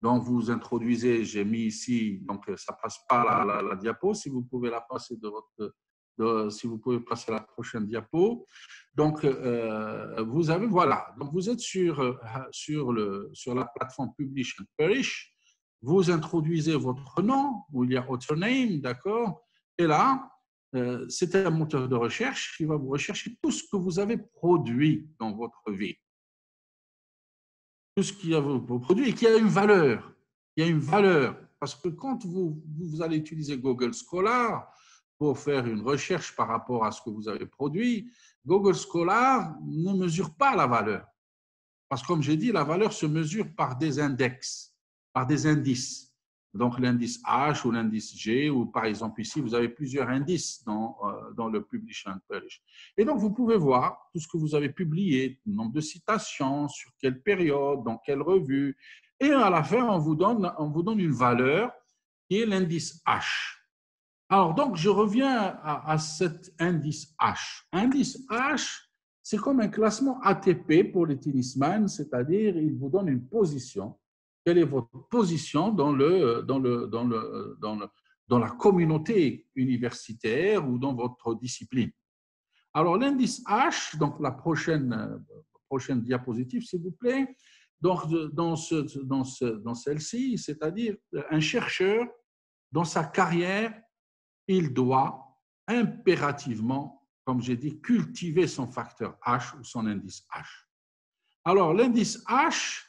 Donc, vous introduisez, j'ai mis ici, donc ça passe pas la, la, diapo, si vous pouvez la passer de votre, si vous pouvez passer la prochaine diapo. Donc, euh, vous avez, voilà, donc vous êtes sur, euh, sur, le, sur la plateforme Publish and Perish vous introduisez votre nom, où il y a autre name, d'accord Et là, euh, c'est un moteur de recherche qui va vous rechercher tout ce que vous avez produit dans votre vie. Tout ce qui a vous produit et qui a une valeur. Il y a une valeur. Parce que quand vous, vous allez utiliser Google Scholar pour faire une recherche par rapport à ce que vous avez produit, Google Scholar ne mesure pas la valeur. Parce que comme j'ai dit, la valeur se mesure par des index par des indices. Donc l'indice H ou l'indice G, ou par exemple ici, vous avez plusieurs indices dans, dans le Publish and Publish. Et donc vous pouvez voir tout ce que vous avez publié, le nombre de citations, sur quelle période, dans quelle revue. Et à la fin, on vous donne, on vous donne une valeur qui est l'indice H. Alors donc je reviens à, à cet indice H. Indice H, c'est comme un classement ATP pour les tennisman, c'est-à-dire il vous donne une position quelle est votre position dans, le, dans, le, dans, le, dans, le, dans la communauté universitaire ou dans votre discipline. Alors, l'indice H, donc la prochaine, prochaine diapositive, s'il vous plaît, dans, ce, dans, ce, dans celle-ci, c'est-à-dire un chercheur, dans sa carrière, il doit impérativement, comme j'ai dit, cultiver son facteur H ou son indice H. Alors, l'indice H,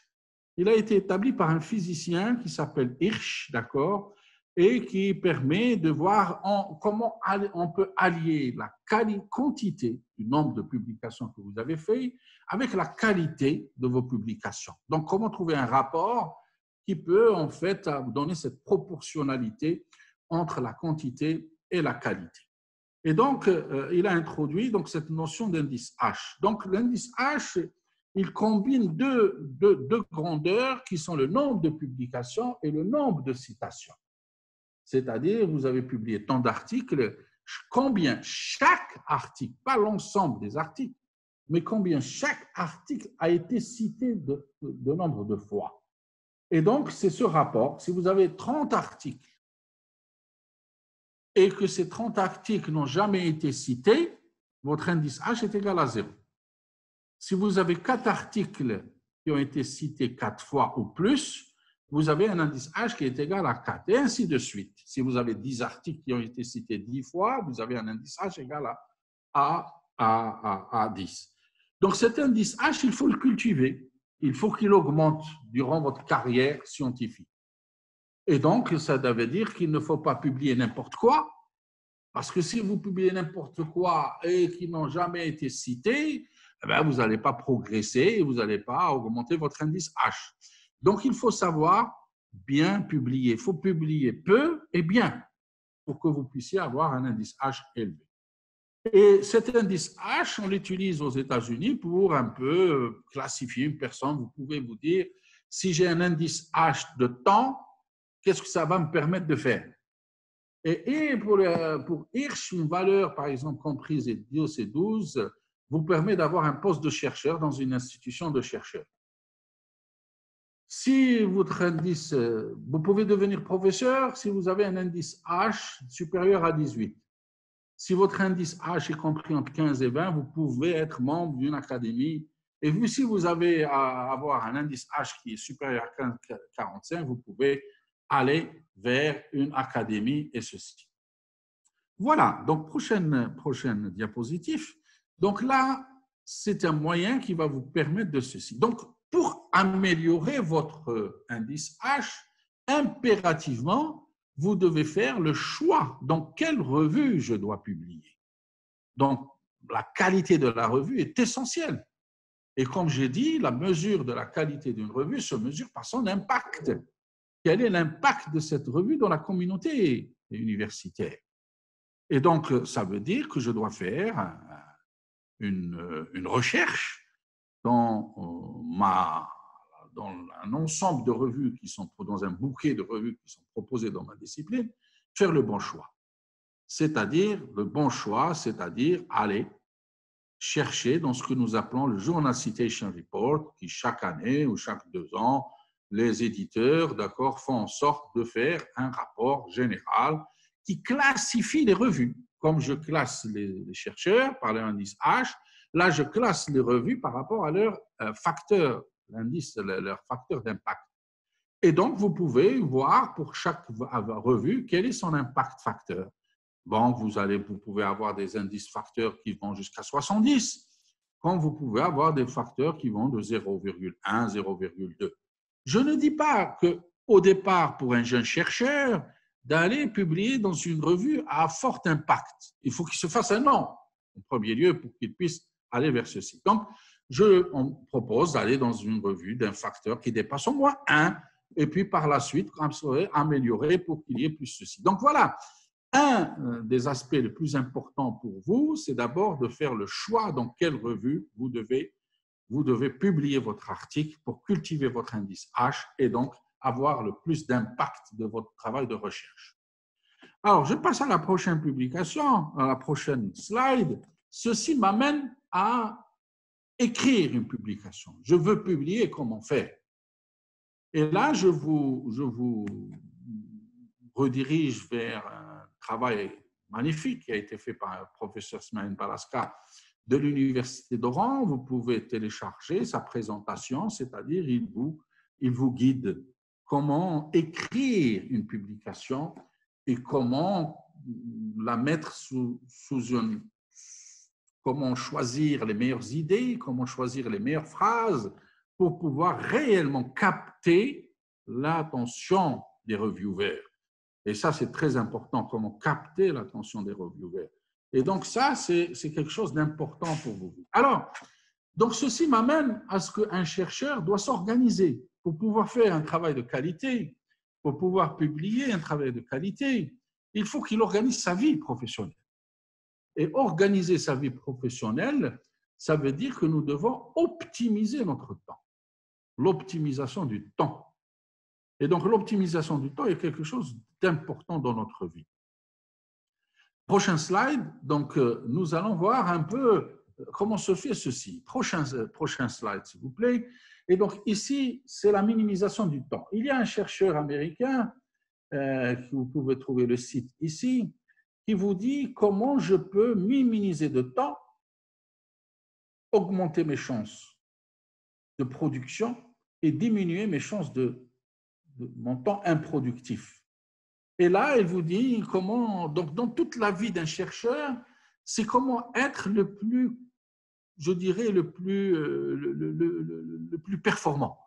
il a été établi par un physicien qui s'appelle Hirsch, d'accord, et qui permet de voir comment on peut allier la quantité du nombre de publications que vous avez fait avec la qualité de vos publications. Donc, comment trouver un rapport qui peut en fait donner cette proportionnalité entre la quantité et la qualité? Et donc, euh, il a introduit donc cette notion d'indice H. Donc, l'indice H il combine deux, deux, grandeurs qui sont le nombre de publications et le nombre de citations. C'est-à-dire, vous avez publié tant d'articles, combien chaque article, pas l'ensemble des articles, mais combien chaque article a été cité de, nombre de fois. Et donc, c'est ce rapport. Si vous avez 30 articles et que ces 30 articles n'ont jamais été cités, votre indice H est égal à zéro. Si vous avez quatre articles qui ont été cités quatre fois ou plus, vous avez un indice H qui est égal à 4, et ainsi de suite. Si vous avez 10 articles qui ont été cités 10 fois, vous avez un indice H égal à, à, à, à 10. Donc cet indice H, il faut le cultiver. Il faut qu'il augmente durant votre carrière scientifique. Et donc, ça veut dire qu'il ne faut pas publier n'importe quoi, parce que si vous publiez n'importe quoi et qui n'ont jamais été cités, eh ben, vous n'allez pas progresser et vous n'allez pas augmenter votre indice H. Donc, il faut savoir bien publier. Il faut publier peu et bien pour que vous puissiez avoir un indice H élevé. Et cet indice H, on l'utilise aux États-Unis pour un peu classifier une personne. Vous pouvez vous dire, si j'ai un indice H de temps, qu'est-ce que ça va me permettre de faire? Et, pour, pour Hirsch, une valeur, par exemple, comprise et 10 et 12, vous permet d'avoir un poste de chercheur dans une institution de chercheurs. Si votre indice, euh, vous pouvez devenir professeur si vous avez un indice H supérieur à 18. Si votre indice H est compris entre 15 et 20, vous pouvez être membre d'une académie Et si vous avez à avoir un indice H qui est supérieur à 45, vous pouvez aller vers une académie et ceci. Voilà, donc prochaine, prochaine diapositive. Donc là, c'est un moyen qui va vous permettre de ceci. Donc, pour améliorer votre indice H, impérativement, vous devez faire le choix dans quelle revue je dois publier. Donc, la qualité de la revue est essentielle. Et comme j'ai dit, la mesure de la qualité d'une revue se mesure par son impact. Quel est l'impact de cette revue dans la communauté universitaire? Et donc, ça veut dire que je dois faire une, une recherche dans, euh, ma, dans un ensemble de revues qui sont, dans un bouquet de revues qui sont proposées dans ma discipline, faire le bon choix. C'est-à-dire, le bon choix, c'est-à-dire aller chercher dans ce que nous appelons le Journal Citation Report, qui chaque année ou chaque deux ans, les éditeurs, d'accord, font en sorte de faire un rapport général qui classifie les revues. Comme je classe les, chercheurs par l'indice H, là, je classe les revues par rapport à leur euh, l'indice, leur facteur d'impact. Et donc, vous pouvez voir pour chaque revue quel est son impact facteur. Bon, vous, allez, vous pouvez avoir des indices facteurs qui vont jusqu'à 70, quand vous pouvez avoir des facteurs qui vont de 0,1, 0,2. Je ne dis pas que au départ, pour un jeune chercheur, d'aller publier dans une revue à fort impact. Il faut qu'il se fasse un nom, en premier lieu, pour qu'il puisse aller vers ceci. Donc, je on propose d'aller dans une revue d'un facteur qui dépasse au moins 1, et puis par la suite, améliorer pour qu'il y ait plus ceci. Donc voilà, un euh, des aspects les plus importants pour vous, c'est d'abord de faire le choix dans quelle revue vous devez, vous devez publier votre article pour cultiver votre indice H et donc avoir le plus d'impact de votre travail de recherche. Alors, je passe à la prochaine publication, à la prochaine slide. Ceci m'amène à écrire une publication. Je veux publier, comment faire Et là, je vous, redirige vers travail magnifique qui a été fait par le professeur Smaïn Balaska de l'Université d'Oran. Vous pouvez télécharger sa présentation, c'est-à-dire il vous, guide comment écrire une publication et comment la mettre sous une... comment choisir les meilleures idées, comment choisir les meilleures phrases pour pouvoir réellement capter l'attention des reviewers. Et ça, c'est très important, comment capter l'attention des reviewers. Et donc, ça, c'est quelque chose d'important pour vous. Alors, donc ceci m'amène à ce qu'un chercheur doit s'organiser pour pouvoir faire un travail de qualité, pour pouvoir publier un travail de qualité. Il faut qu'il organise sa vie professionnelle. Et organiser sa vie professionnelle, ça veut dire que nous devons optimiser notre temps. L'optimisation du temps. Et donc, l'optimisation du temps est quelque chose d'important dans notre vie. Prochain slide. Donc, euh, nous allons voir un peu euh, comment se fait ceci. Prochain, euh, prochain slide, s'il vous plaît. Et donc, ici, c'est la minimisation du temps. Il y a un chercheur américain, que vous pouvez trouver le site ici, qui vous dit comment je peux minimiser de temps, augmenter mes chances de production et diminuer mes chances de mon temps improductif. Et là, elle vous dit comment, donc dans toute la vie d'un chercheur, c'est comment être le plus, je dirais, le plus, euh, le, plus performant.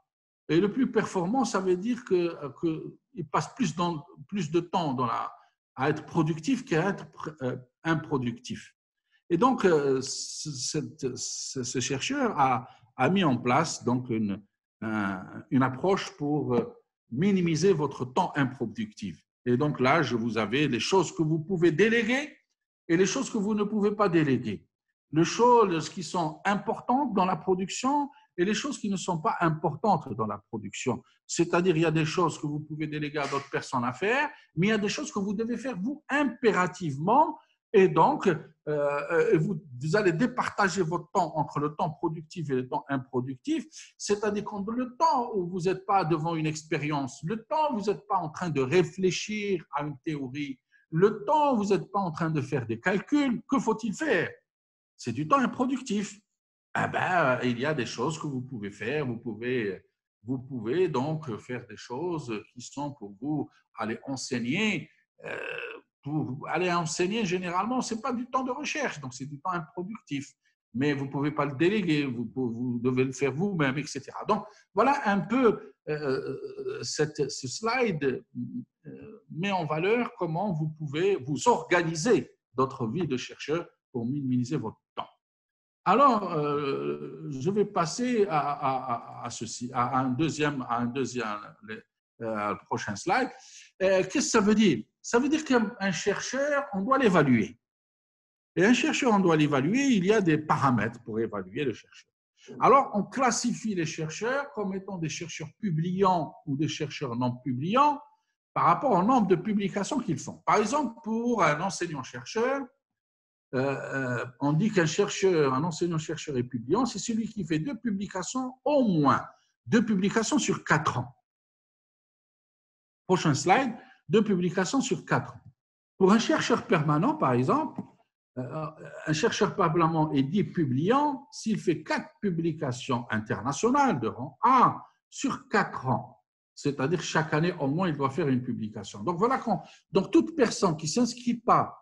Et le plus performant, ça veut dire qu'il que passe plus de temps dans la, à être productif qu'à être euh, improductif. Et donc, euh, ce, chercheur a, mis en place donc une, une approche pour minimiser votre temps improductif. Et donc là, je vous avais les choses que vous pouvez déléguer et les choses que vous ne pouvez pas déléguer. Les choses qui sont importantes dans la production et les choses qui ne sont pas importantes dans la production. C'est-à-dire, il y a des choses que vous pouvez déléguer à d'autres personnes à faire, mais il y a des choses que vous devez faire vous impérativement et donc, euh, euh, vous, allez départager votre temps entre le temps productif et le temps improductif, c'est-à-dire quand le temps où vous n'êtes pas devant une expérience, le temps où vous n'êtes pas en train de réfléchir à une théorie, le temps où vous n'êtes pas en train de faire des calculs, que faut-il faire? C'est du temps improductif. Eh ben, il y a des choses que vous pouvez faire. Vous pouvez, vous pouvez donc faire des choses qui sont pour vous aller enseigner. Euh, pour aller enseigner, généralement, ce n'est pas du temps de recherche, donc c'est du temps improductif. Mais vous ne pouvez pas le déléguer, vous, devez le faire vous-même, etc. Donc, voilà un peu euh, cette, ce slide euh, met en valeur comment vous pouvez vous organiser votre vie de chercheur pour minimiser votre. Alors, euh, je vais passer à, ceci, à un deuxième, à un deuxième euh, prochain slide. Euh, qu'est-ce que ça veut dire? Ça veut dire qu'un chercheur, on doit l'évaluer. Et un chercheur, on doit l'évaluer, il y a des paramètres pour évaluer le chercheur. Alors, on classifie les chercheurs comme étant des chercheurs publiants ou des chercheurs non publiants par rapport au nombre de publications qu'ils font. Par exemple, pour un enseignant-chercheur, euh, on dit qu'un chercheur, un enseignant-chercheur est publiant, c'est celui qui fait deux publications au moins, deux publications sur quatre ans. Prochain slide, deux publications sur quatre ans. Pour un chercheur permanent, par exemple, euh, un chercheur permanent est dit publiant s'il fait quatre publications internationales de rang A sur quatre ans. C'est-à-dire chaque année, au moins, il doit faire une publication. Donc voilà, donc toute personne qui ne s'inscrit pas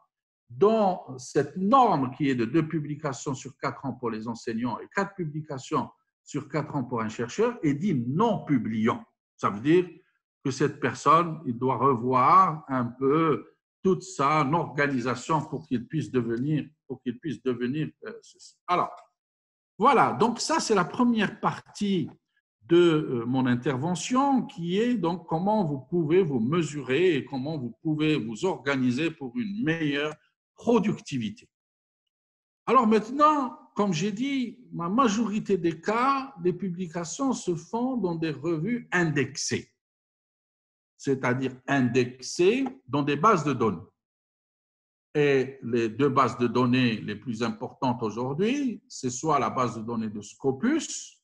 dans cette norme qui est de deux publications sur quatre ans pour les enseignants et quatre publications sur quatre ans pour un chercheur est dit non publiant. Ça veut dire que cette personne, il doit revoir un peu toute sa organisation pour qu'il puisse devenir, pour qu'il puisse devenir euh, ceci. Alors, voilà, donc ça c'est la première partie de euh, mon intervention qui est donc comment vous pouvez vous mesurer et comment vous pouvez vous organiser pour une meilleure productivité. Alors maintenant, comme j'ai dit, la majorité des cas, les publications se font dans des revues indexées c'est-à-dire indexées dans des bases de données. Et les deux bases de données les plus importantes aujourd'hui, c'est soit la base de données de Scopus,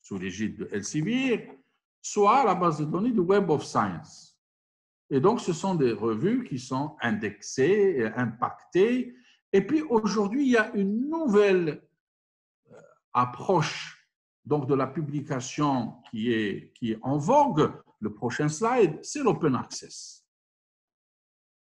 sous l'égide de Elsevier, soit la base de données du Web of Science. Et donc, ce sont des revues qui sont indexées et impactées. Et puis, aujourd'hui, il y a une nouvelle euh, approche donc, de la publication qui est, qui est en vogue, le prochain slide, c'est l'open access.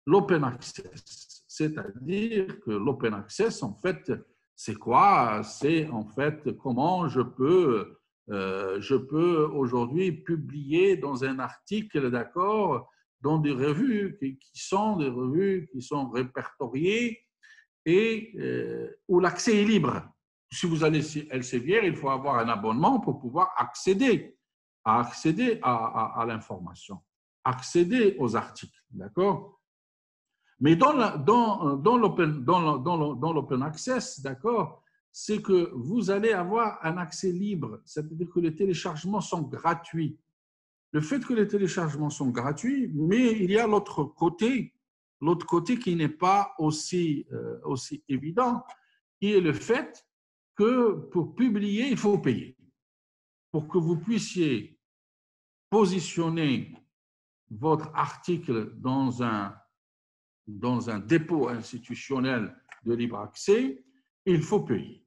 L'open access, c'est-à-dire que l'open access, en fait, c'est quoi? C'est en fait comment je peux, euh, je peux aujourd'hui publier dans un article, d'accord, dans des revues qui, sont des revues qui sont répertoriées et euh, où l'accès est libre. Si vous allez chez Elsevier, il faut avoir un abonnement pour pouvoir accéder à accéder à, l'information, accéder aux articles, d'accord? Mais dans l'open dans, dans l'open access, d'accord, c'est que vous allez avoir un accès libre, c'est-à-dire que les téléchargements sont gratuits. Le fait que les téléchargements sont gratuits, mais il y a l'autre côté, l'autre côté qui n'est pas aussi, euh, aussi évident, qui est le fait que pour publier, il faut payer. Pour que vous puissiez positionner votre article dans un, dans un dépôt institutionnel de libre accès, il faut payer.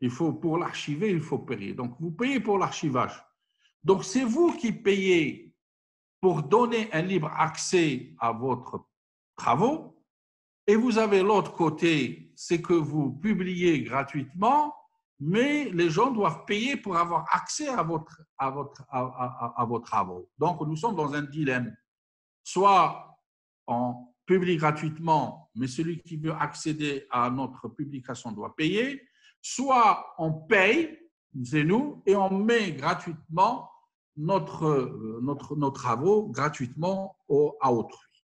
Il faut, pour l'archiver, il faut payer. Donc, vous payez pour l'archivage. Donc, c'est vous qui payez pour donner un libre accès à votre travaux. Et vous avez l'autre côté, c'est que vous publiez gratuitement mais les gens doivent payer pour avoir accès à, votre, à, votre, à, vos travaux. Donc, nous sommes dans un dilemme. Soit on publie gratuitement, mais celui qui veut accéder à notre publication doit payer, soit on paye, c'est nous, et on met gratuitement notre, notre, nos travaux gratuitement à autrui.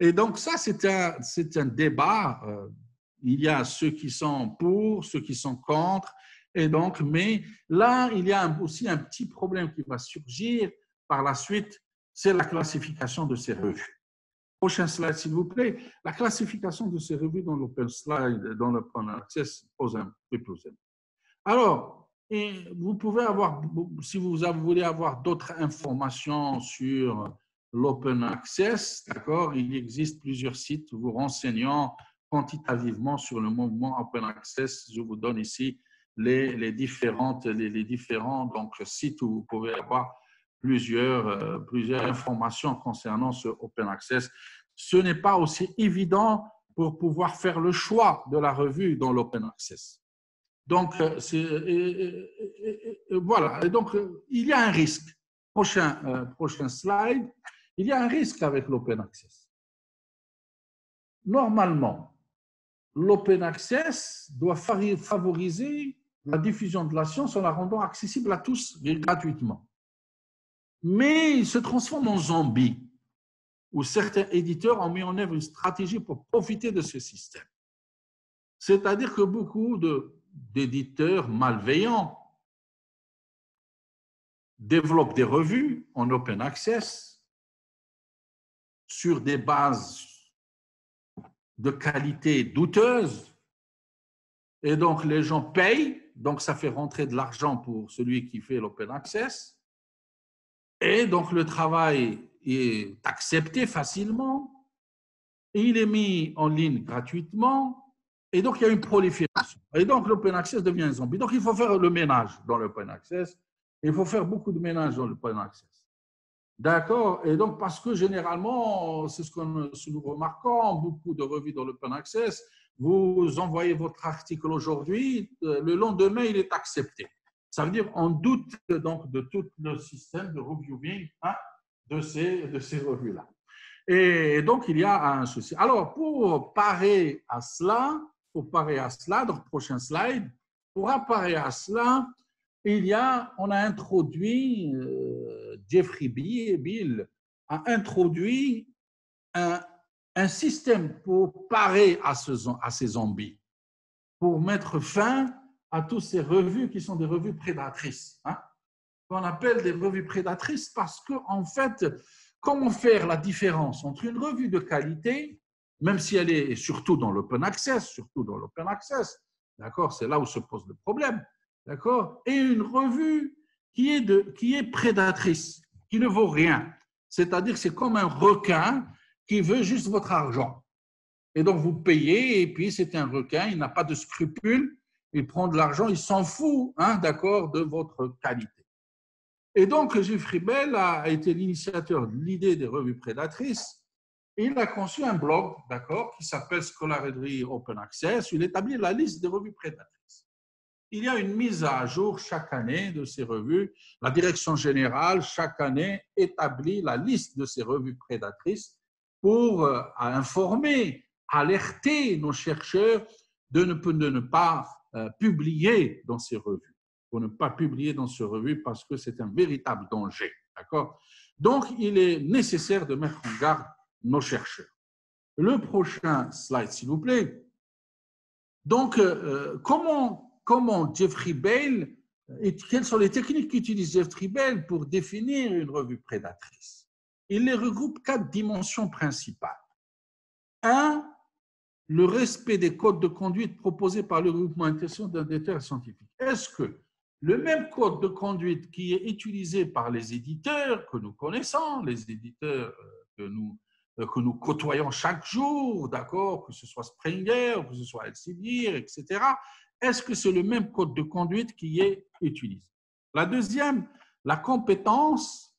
Et donc ça, c'est un, un débat. Euh, il y a ceux qui sont pour, ceux qui sont contre, et donc, mais là, il y a aussi un petit problème qui va surgir par la suite, c'est la classification de ces revues. Prochain slide, s'il vous plaît. La classification de ces revues dans l'open slide, dans le Open Access, pose un plus. Alors, et vous pouvez avoir, si vous voulez avoir d'autres informations sur l'open access, d'accord, il existe plusieurs sites vous renseignant quantitativement sur le mouvement open access. Je vous donne ici les, différentes, les, différents donc, sites où vous pouvez avoir plusieurs, plusieurs informations concernant ce Open Access. Ce n'est pas aussi évident pour pouvoir faire le choix de la revue dans l'Open Access. Donc, voilà. Et donc, il y a un risque. Prochain, prochain slide. Il y a un risque avec l'Open Access. Normalement, l'Open Access doit favoriser la diffusion de la science en la rendant accessible à tous gratuitement. Mais il se transforme en zombie, où certains éditeurs ont mis en œuvre une stratégie pour profiter de ce système. C'est-à-dire que beaucoup d'éditeurs malveillants développent des revues en open access sur des bases de qualité douteuse. Et donc, les gens payent, donc ça fait rentrer de l'argent pour celui qui fait l'open access. Et donc, le travail est accepté facilement. Et il est mis en ligne gratuitement. Et donc, il y a une prolifération. Et donc, l'open access devient un zombie. Donc, il faut faire le ménage dans l'open access. Il faut faire beaucoup de ménage dans l'open access. D'accord? Et donc, parce que généralement, c'est ce que nous remarquons, beaucoup de revues dans l'open access, vous envoyez votre article aujourd'hui, euh, le lendemain, il est accepté. Ça veut dire on doute donc de tout le système de reviewing hein, de ces, de ces revues-là. Et donc, il y a un souci. Alors, pour parer à cela, pour parer à cela, donc prochain slide, pour parer à cela, il y a, on a introduit, euh, Jeffrey Bill a introduit un, système pour parer à ces zombies, pour mettre fin à toutes ces revues qui sont des revues prédatrices. Hein, qu'on appelle des revues prédatrices parce que, en fait, comment faire la différence entre une revue de qualité, même si elle est surtout dans l'open access, surtout dans l'open access, d'accord, c'est là où se pose le problème d'accord Et une revue qui est, de, qui est prédatrice, qui ne vaut rien. C'est-à-dire c'est comme un requin qui veut juste votre argent. Et donc vous payez, et puis c'est un requin, il n'a pas de scrupules, il prend de l'argent, il s'en fout, hein, d'accord, de votre qualité. Et donc Geoffrey Bell a été l'initiateur de l'idée des revues prédatrices. Il a conçu un blog, d'accord, qui s'appelle Scholarly Open Access, il établit la liste des revues prédatrices il y a une mise à jour chaque année de ces revues. La direction générale, chaque année, établit la liste de ces revues prédatrices pour euh, informer, alerter nos chercheurs de ne, de ne pas euh, publier dans ces revues, pour ne pas publier dans ces revues parce que c'est un véritable danger. D'accord? Donc, il est nécessaire de mettre en garde nos chercheurs. Le prochain slide, s'il vous plaît. Donc, euh, comment comment Jeffrey Bell, et quelles sont les techniques qu'utilise Jeffrey Bell pour définir une revue prédatrice? Il les regroupe quatre dimensions principales. Un, le respect des codes de conduite proposés par le groupement international d'éditeurs scientifiques. Est-ce que le même code de conduite qui est utilisé par les éditeurs que nous connaissons, les éditeurs euh, que nous, euh, que nous côtoyons chaque jour, d'accord, que ce soit Springer, que ce soit Elsevier, etc., est-ce que c'est le même code de conduite qui est utilisé? La deuxième, la compétence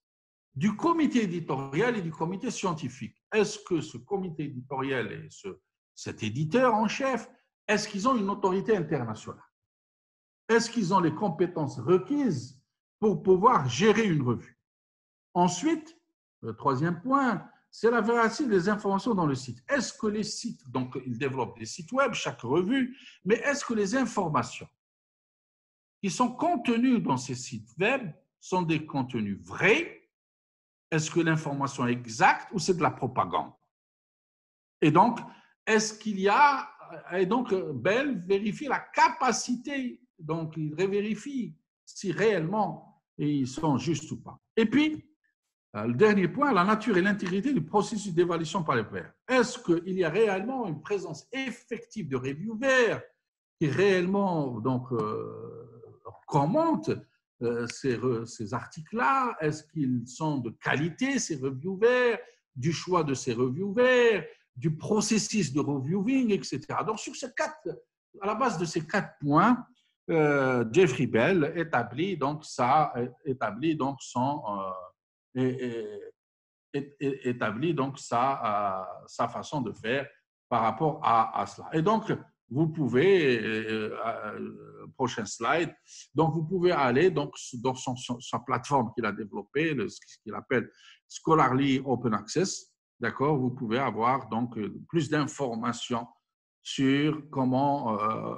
du comité éditorial et du comité scientifique. Est-ce que ce comité éditorial et ce, cet éditeur en chef, est-ce qu'ils ont une autorité internationale? Est-ce qu'ils ont les compétences requises pour pouvoir gérer une revue? Ensuite, le troisième point, c'est la véracité des informations dans le site. Est-ce que les sites, donc ils développent des sites web, chaque revue, mais est-ce que les informations qui sont contenues dans ces sites web sont des contenus vrais? Est-ce que l'information est exacte ou c'est de la propagande? Et donc, est-ce qu'il y a, et donc Bell vérifie la capacité, donc il vérifie si réellement ils sont justes ou pas. Et puis, le dernier point, la nature et l'intégrité du processus d'évaluation par les pairs. Est-ce qu'il y a réellement une présence effective de reviewers qui réellement donc, euh, commentent euh, ces, ces articles-là? Est-ce qu'ils sont de qualité, ces reviewers, du choix de ces reviewers, du processus de reviewing, etc. Donc, sur ces quatre, à la base de ces quatre points, euh, Jeffrey Bell établit donc, ça, établit donc son, établit donc sa, sa façon de faire par rapport à, cela. Et donc, vous pouvez, euh, euh, prochain slide, donc vous pouvez aller donc, dans son, sa plateforme qu'il a développée, ce qu'il appelle Scholarly Open Access, d'accord? Vous pouvez avoir donc euh, plus d'informations sur comment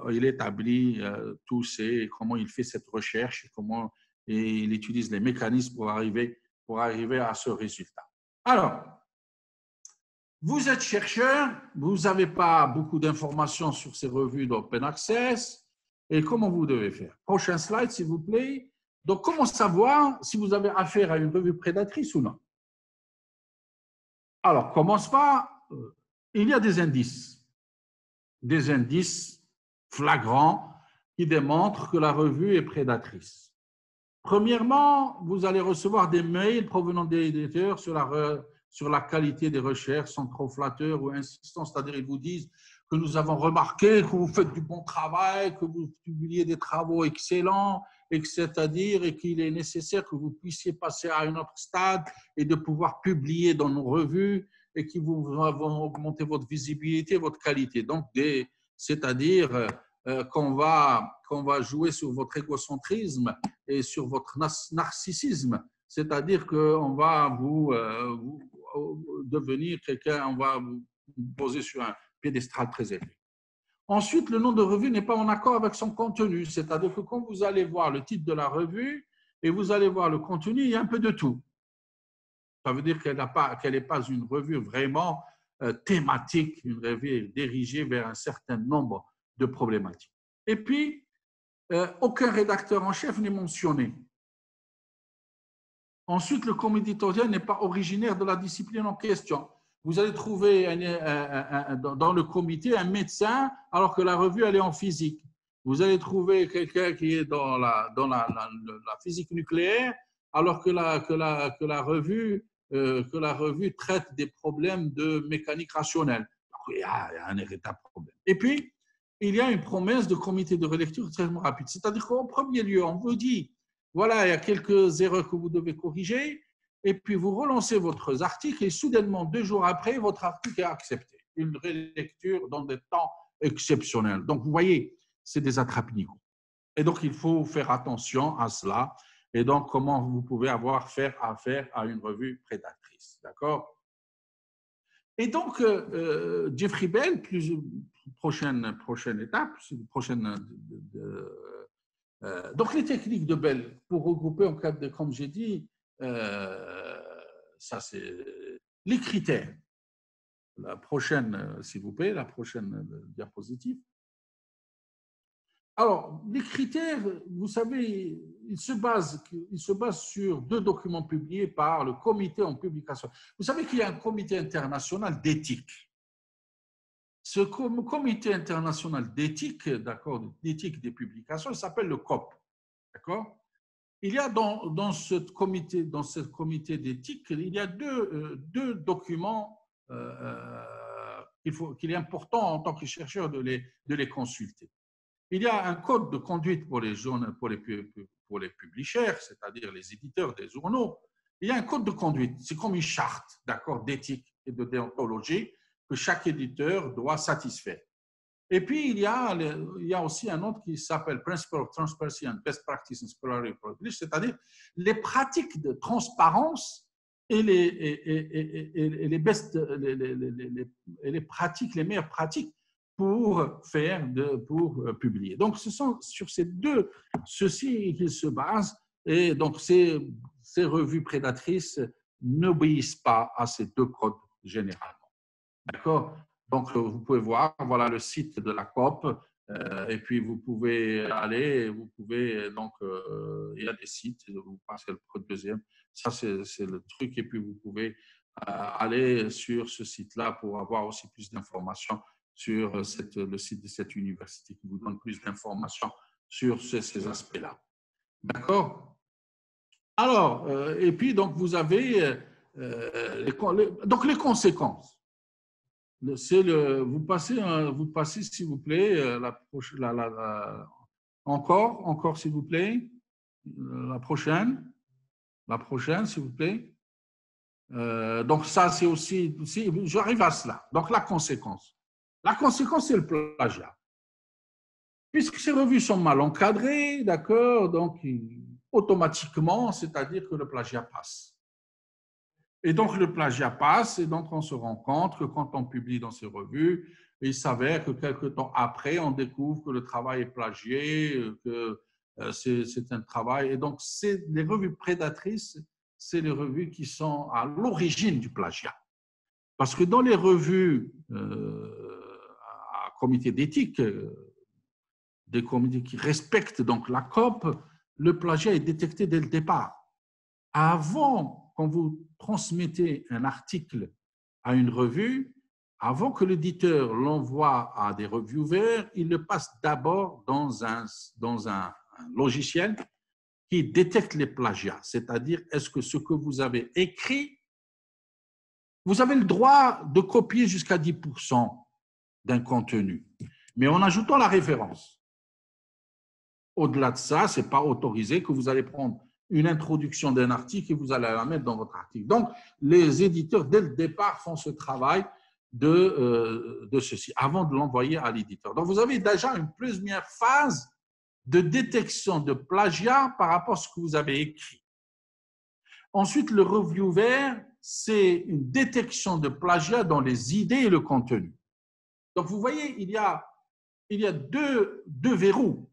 il établit tous ces, comment il fait cette recherche, comment il utilise les mécanismes pour arriver, arriver à ce résultat. Alors, vous êtes chercheur, vous n'avez pas beaucoup d'informations sur ces revues d'Open Access. Et comment vous devez faire? Prochain slide, s'il vous plaît. Donc, comment savoir si vous avez affaire à une revue prédatrice ou non? Alors, commence par, euh, il y a des indices, des indices flagrants qui démontrent que la revue est prédatrice. Premièrement, vous allez recevoir des mails provenant des éditeurs sur la sur la qualité des recherches sont trop flatteurs ou insistants, c'est-à-dire ils vous disent que nous avons remarqué que vous faites du bon travail, que vous publiez des travaux excellents, et c'est-à-dire et qu'il est nécessaire que vous puissiez passer à un autre stade et de pouvoir publier dans nos revues et qui vous vont augmenter votre visibilité, votre qualité. Donc, c'est-à-dire euh, qu'on va, qu'on va jouer sur votre égocentrisme et sur votre narcissisme, c'est-à-dire qu'on va vous, euh, vous devenir quelqu'un, on va vous poser sur un piédestal très élevé. Ensuite, le nom de revue n'est pas en accord avec son contenu, c'est-à-dire que quand vous allez voir le titre de la revue et vous allez voir le contenu, il y a un peu de tout. Ça veut dire qu'elle n'est pas, pas une revue vraiment euh, thématique, une revue dirigée vers un certain nombre de problématiques. Et puis, euh, aucun rédacteur en chef n'est mentionné. Ensuite, le comité éditorial n'est pas originaire de la discipline en question. Vous allez trouver dans le comité un médecin alors que la revue elle est en physique. Vous allez trouver quelqu'un qui est dans la, physique nucléaire alors euh, que la revue traite des problèmes de mécanique rationnelle. il y a un véritable problème. Et puis, il y a une promesse de comité de relecture très rapide. C'est-à-dire qu'en premier lieu, on vous dit voilà, il y a quelques erreurs que vous devez corriger. Et puis, vous relancez votre article et soudainement, deux jours après, votre article est accepté. Une relecture dans des temps exceptionnels. Donc, vous voyez, c'est des attrape-niveaux. Et donc, il faut faire attention à cela. Et donc, comment vous pouvez avoir faire affaire à une revue prédatrice. D'accord? Et donc, euh, euh, Jeffrey Bell, plus, prochaine, prochaine étape, prochaine euh, donc, les techniques de Bell, pour regrouper en cas de, comme j'ai dit, ça c'est les critères. La prochaine, s'il vous plaît, la prochaine diapositive. Alors, les critères, vous savez, ils se basent, ils se basent sur deux documents publiés par le comité en publication. Vous savez qu'il y a un comité international d'éthique ce comité international d'éthique, d'accord, d'éthique des publications, il s'appelle le COP, d'accord? Il y a dans, ce comité, comité d'éthique, il y a deux, euh, documents euh, euh, qu'il, est important en tant que chercheur de les, consulter. Il y a un code de conduite pour les, jeunes, pour les, pour les publishers, c'est-à-dire les éditeurs des journaux. Il y a un code de conduite, c'est comme une charte, d'accord, d'éthique et de déontologie que chaque éditeur doit satisfaire. Et puis, il y a, il y a aussi un autre qui s'appelle Principle of Transparency and Best Practice in Scholarly Publish, c'est-à-dire les pratiques de transparence et les, les, les, les, les, pratiques, les meilleures pratiques pour faire, pour euh, publier. Donc, ce sont sur ces deux, ceci qu'ils se basent. Et donc, ces, ces revues prédatrices n'obéissent pas à ces deux codes généralement. D'accord? Donc, euh, vous pouvez voir, voilà le site de la COP. Euh, et puis, vous pouvez aller, vous pouvez, donc, il y a des sites, vous passez le deuxième. Ça, c'est le truc. Et puis, vous pouvez aller sur ce site-là pour avoir aussi plus d'informations sur cette, le site de cette université qui vous donne plus d'informations sur ces, aspects-là. D'accord? Alors, et puis, donc, vous avez les, donc les conséquences vous passez, vous passez s'il vous plaît, euh, la, la, Encore, encore, s'il vous plaît. La prochaine. La prochaine, s'il vous plaît. Euh, donc, ça, c'est aussi j'arrive à cela. Donc, la conséquence. La conséquence, c'est le plagiat. Puisque ces revues sont mal encadrées, d'accord, donc automatiquement, c'est-à-dire que le plagiat passe. Et donc, le plagiat passe, et donc on se rend compte que quand on publie dans ces revues, il s'avère que quelques temps après, on découvre que le travail est plagié, que euh, c'est un travail. Et donc, les revues prédatrices, c'est les revues qui sont à l'origine du plagiat. Parce que dans les revues euh, comité d'éthique, euh, des comités qui respectent donc la COP, le plagiat est détecté dès le départ. Avant, quand vous transmettez un article à une revue, avant que l'éditeur l'envoie à des reviewers, il le passe d'abord dans un, dans un, logiciel qui détecte les plagiats, c'est-à-dire est-ce que ce que vous avez écrit, vous avez le droit de copier jusqu'à 10% d'un contenu, mais en ajoutant la référence. Au-delà de ça, ce n'est pas autorisé que vous allez prendre une introduction d'un article et vous allez la mettre dans votre article. Donc, les éditeurs, dès le départ, font ce travail de, euh, de ceci, avant de l'envoyer à l'éditeur. Donc, vous avez déjà une première phase de détection de plagiat par rapport à ce que vous avez écrit. Ensuite, le reviewer, c'est une détection de plagiat dans les idées et le contenu. Donc, vous voyez, il y a, il y a deux, verrous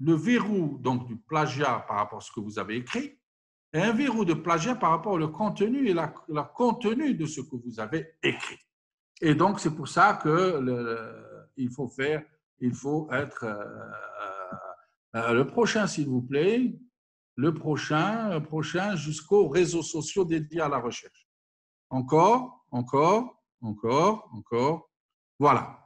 le verrou donc, du plagiat par rapport à ce que vous avez écrit et un verrou de plagiat par rapport au contenu et la, contenu de ce que vous avez écrit. Et donc, c'est pour ça que il faut faire, il faut être euh, euh, euh, le prochain, s'il vous plaît, le prochain, le prochain jusqu'aux réseaux sociaux dédiés à la recherche. Encore, encore, encore, encore. Voilà.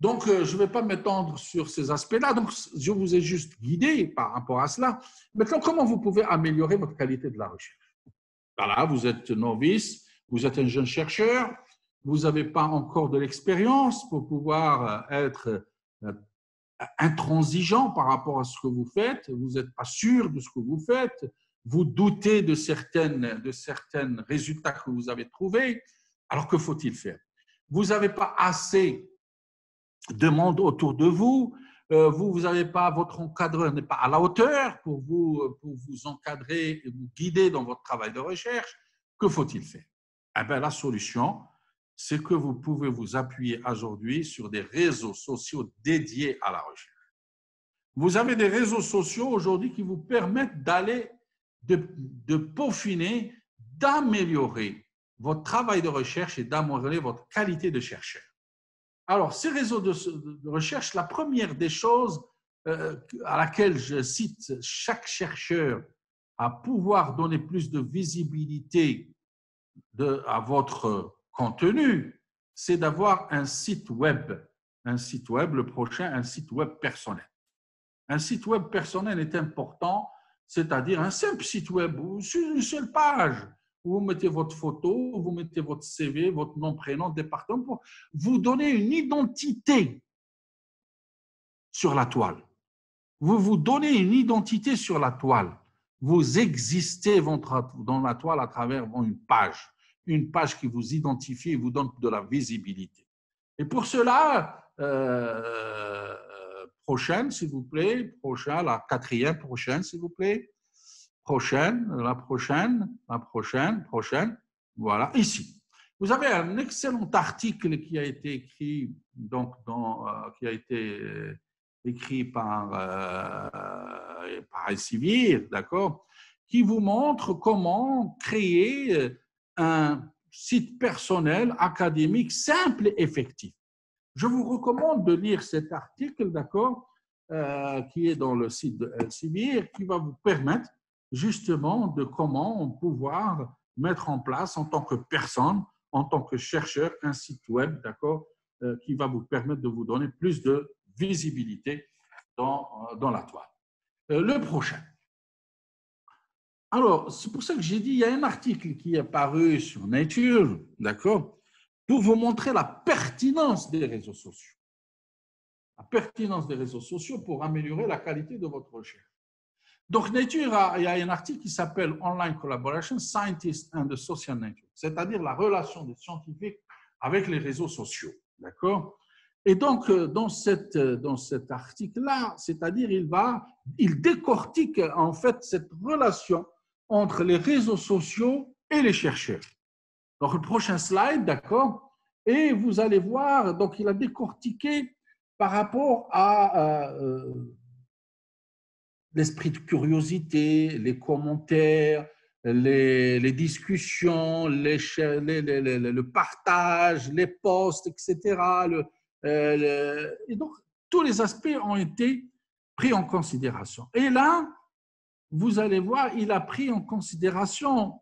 Donc, euh, je ne vais pas m'étendre sur ces aspects-là. Donc, je vous ai juste guidé par rapport à cela. Maintenant, comment vous pouvez améliorer votre qualité de la recherche? Voilà, vous êtes novice, vous êtes un jeune chercheur, vous n'avez pas encore de l'expérience pour pouvoir euh, être euh, intransigeant par rapport à ce que vous faites, vous n'êtes pas sûr de ce que vous faites, vous doutez de certaines, de certains résultats que vous avez trouvés. Alors, que faut-il faire? Vous n'avez pas assez demande autour de vous. Euh, vous, vous n'avez pas, votre encadreur n'est pas à la hauteur pour vous, pour vous encadrer et vous guider dans votre travail de recherche. Que faut-il faire? Eh bien, La solution, c'est que vous pouvez vous appuyer aujourd'hui sur des réseaux sociaux dédiés à la recherche. Vous avez des réseaux sociaux aujourd'hui qui vous permettent d'aller, de, de peaufiner, d'améliorer votre travail de recherche et d'améliorer votre qualité de chercheur. Alors, ces réseaux de, recherche, la première des choses euh, à laquelle je cite chaque chercheur à pouvoir donner plus de visibilité à votre contenu, c'est d'avoir un site web. Un site web, le prochain, un site web personnel. Un site web personnel est important, c'est-à-dire un simple site web ou une seule page vous mettez votre photo, vous mettez votre CV, votre nom, prénom, département, vous donner une identité sur la toile. Vous vous donnez une identité sur la toile. Vous existez dans la toile à travers une page, une page qui vous identifie et vous donne de la visibilité. Et pour cela, euh, prochaine, s'il vous plaît, prochain, la quatrième prochaine, s'il vous plaît prochaine, la prochaine, la prochaine, prochaine. Voilà, ici. Vous avez un excellent article qui a été écrit, donc, euh, qui a été euh, écrit par, euh, par d'accord, qui vous montre comment créer un site personnel académique simple et effectif. Je vous recommande de lire cet article, d'accord, qui est dans le site de Elsevier, qui va vous permettre justement de comment pouvoir mettre en place en tant que personne, en tant que chercheur, un site web, d'accord, euh, qui va vous permettre de vous donner plus de visibilité dans, euh, dans la toile. Euh, le prochain. Alors, c'est pour ça que j'ai dit, il y a un article qui est paru sur Nature, d'accord, pour vous montrer la pertinence des réseaux sociaux. la pertinence des réseaux sociaux pour améliorer la qualité de votre recherche. Donc, Nature, il y a un article qui s'appelle Online Collaboration, Scientists and the Social Network, c'est-à-dire la relation des scientifiques avec les réseaux sociaux. D'accord? Et donc, euh, dans, cette, euh, dans cet article-là, c'est-à-dire, il va, il décortique en fait cette relation entre les réseaux sociaux et les chercheurs. Donc, le prochain slide, d'accord? Et vous allez voir, donc, il a décortiqué par rapport à. Euh, l'esprit de curiosité, les commentaires, les, discussions, le partage, les posts, etc. Euh, et donc, tous les aspects ont été pris en considération. Et là, vous allez voir, il a pris en considération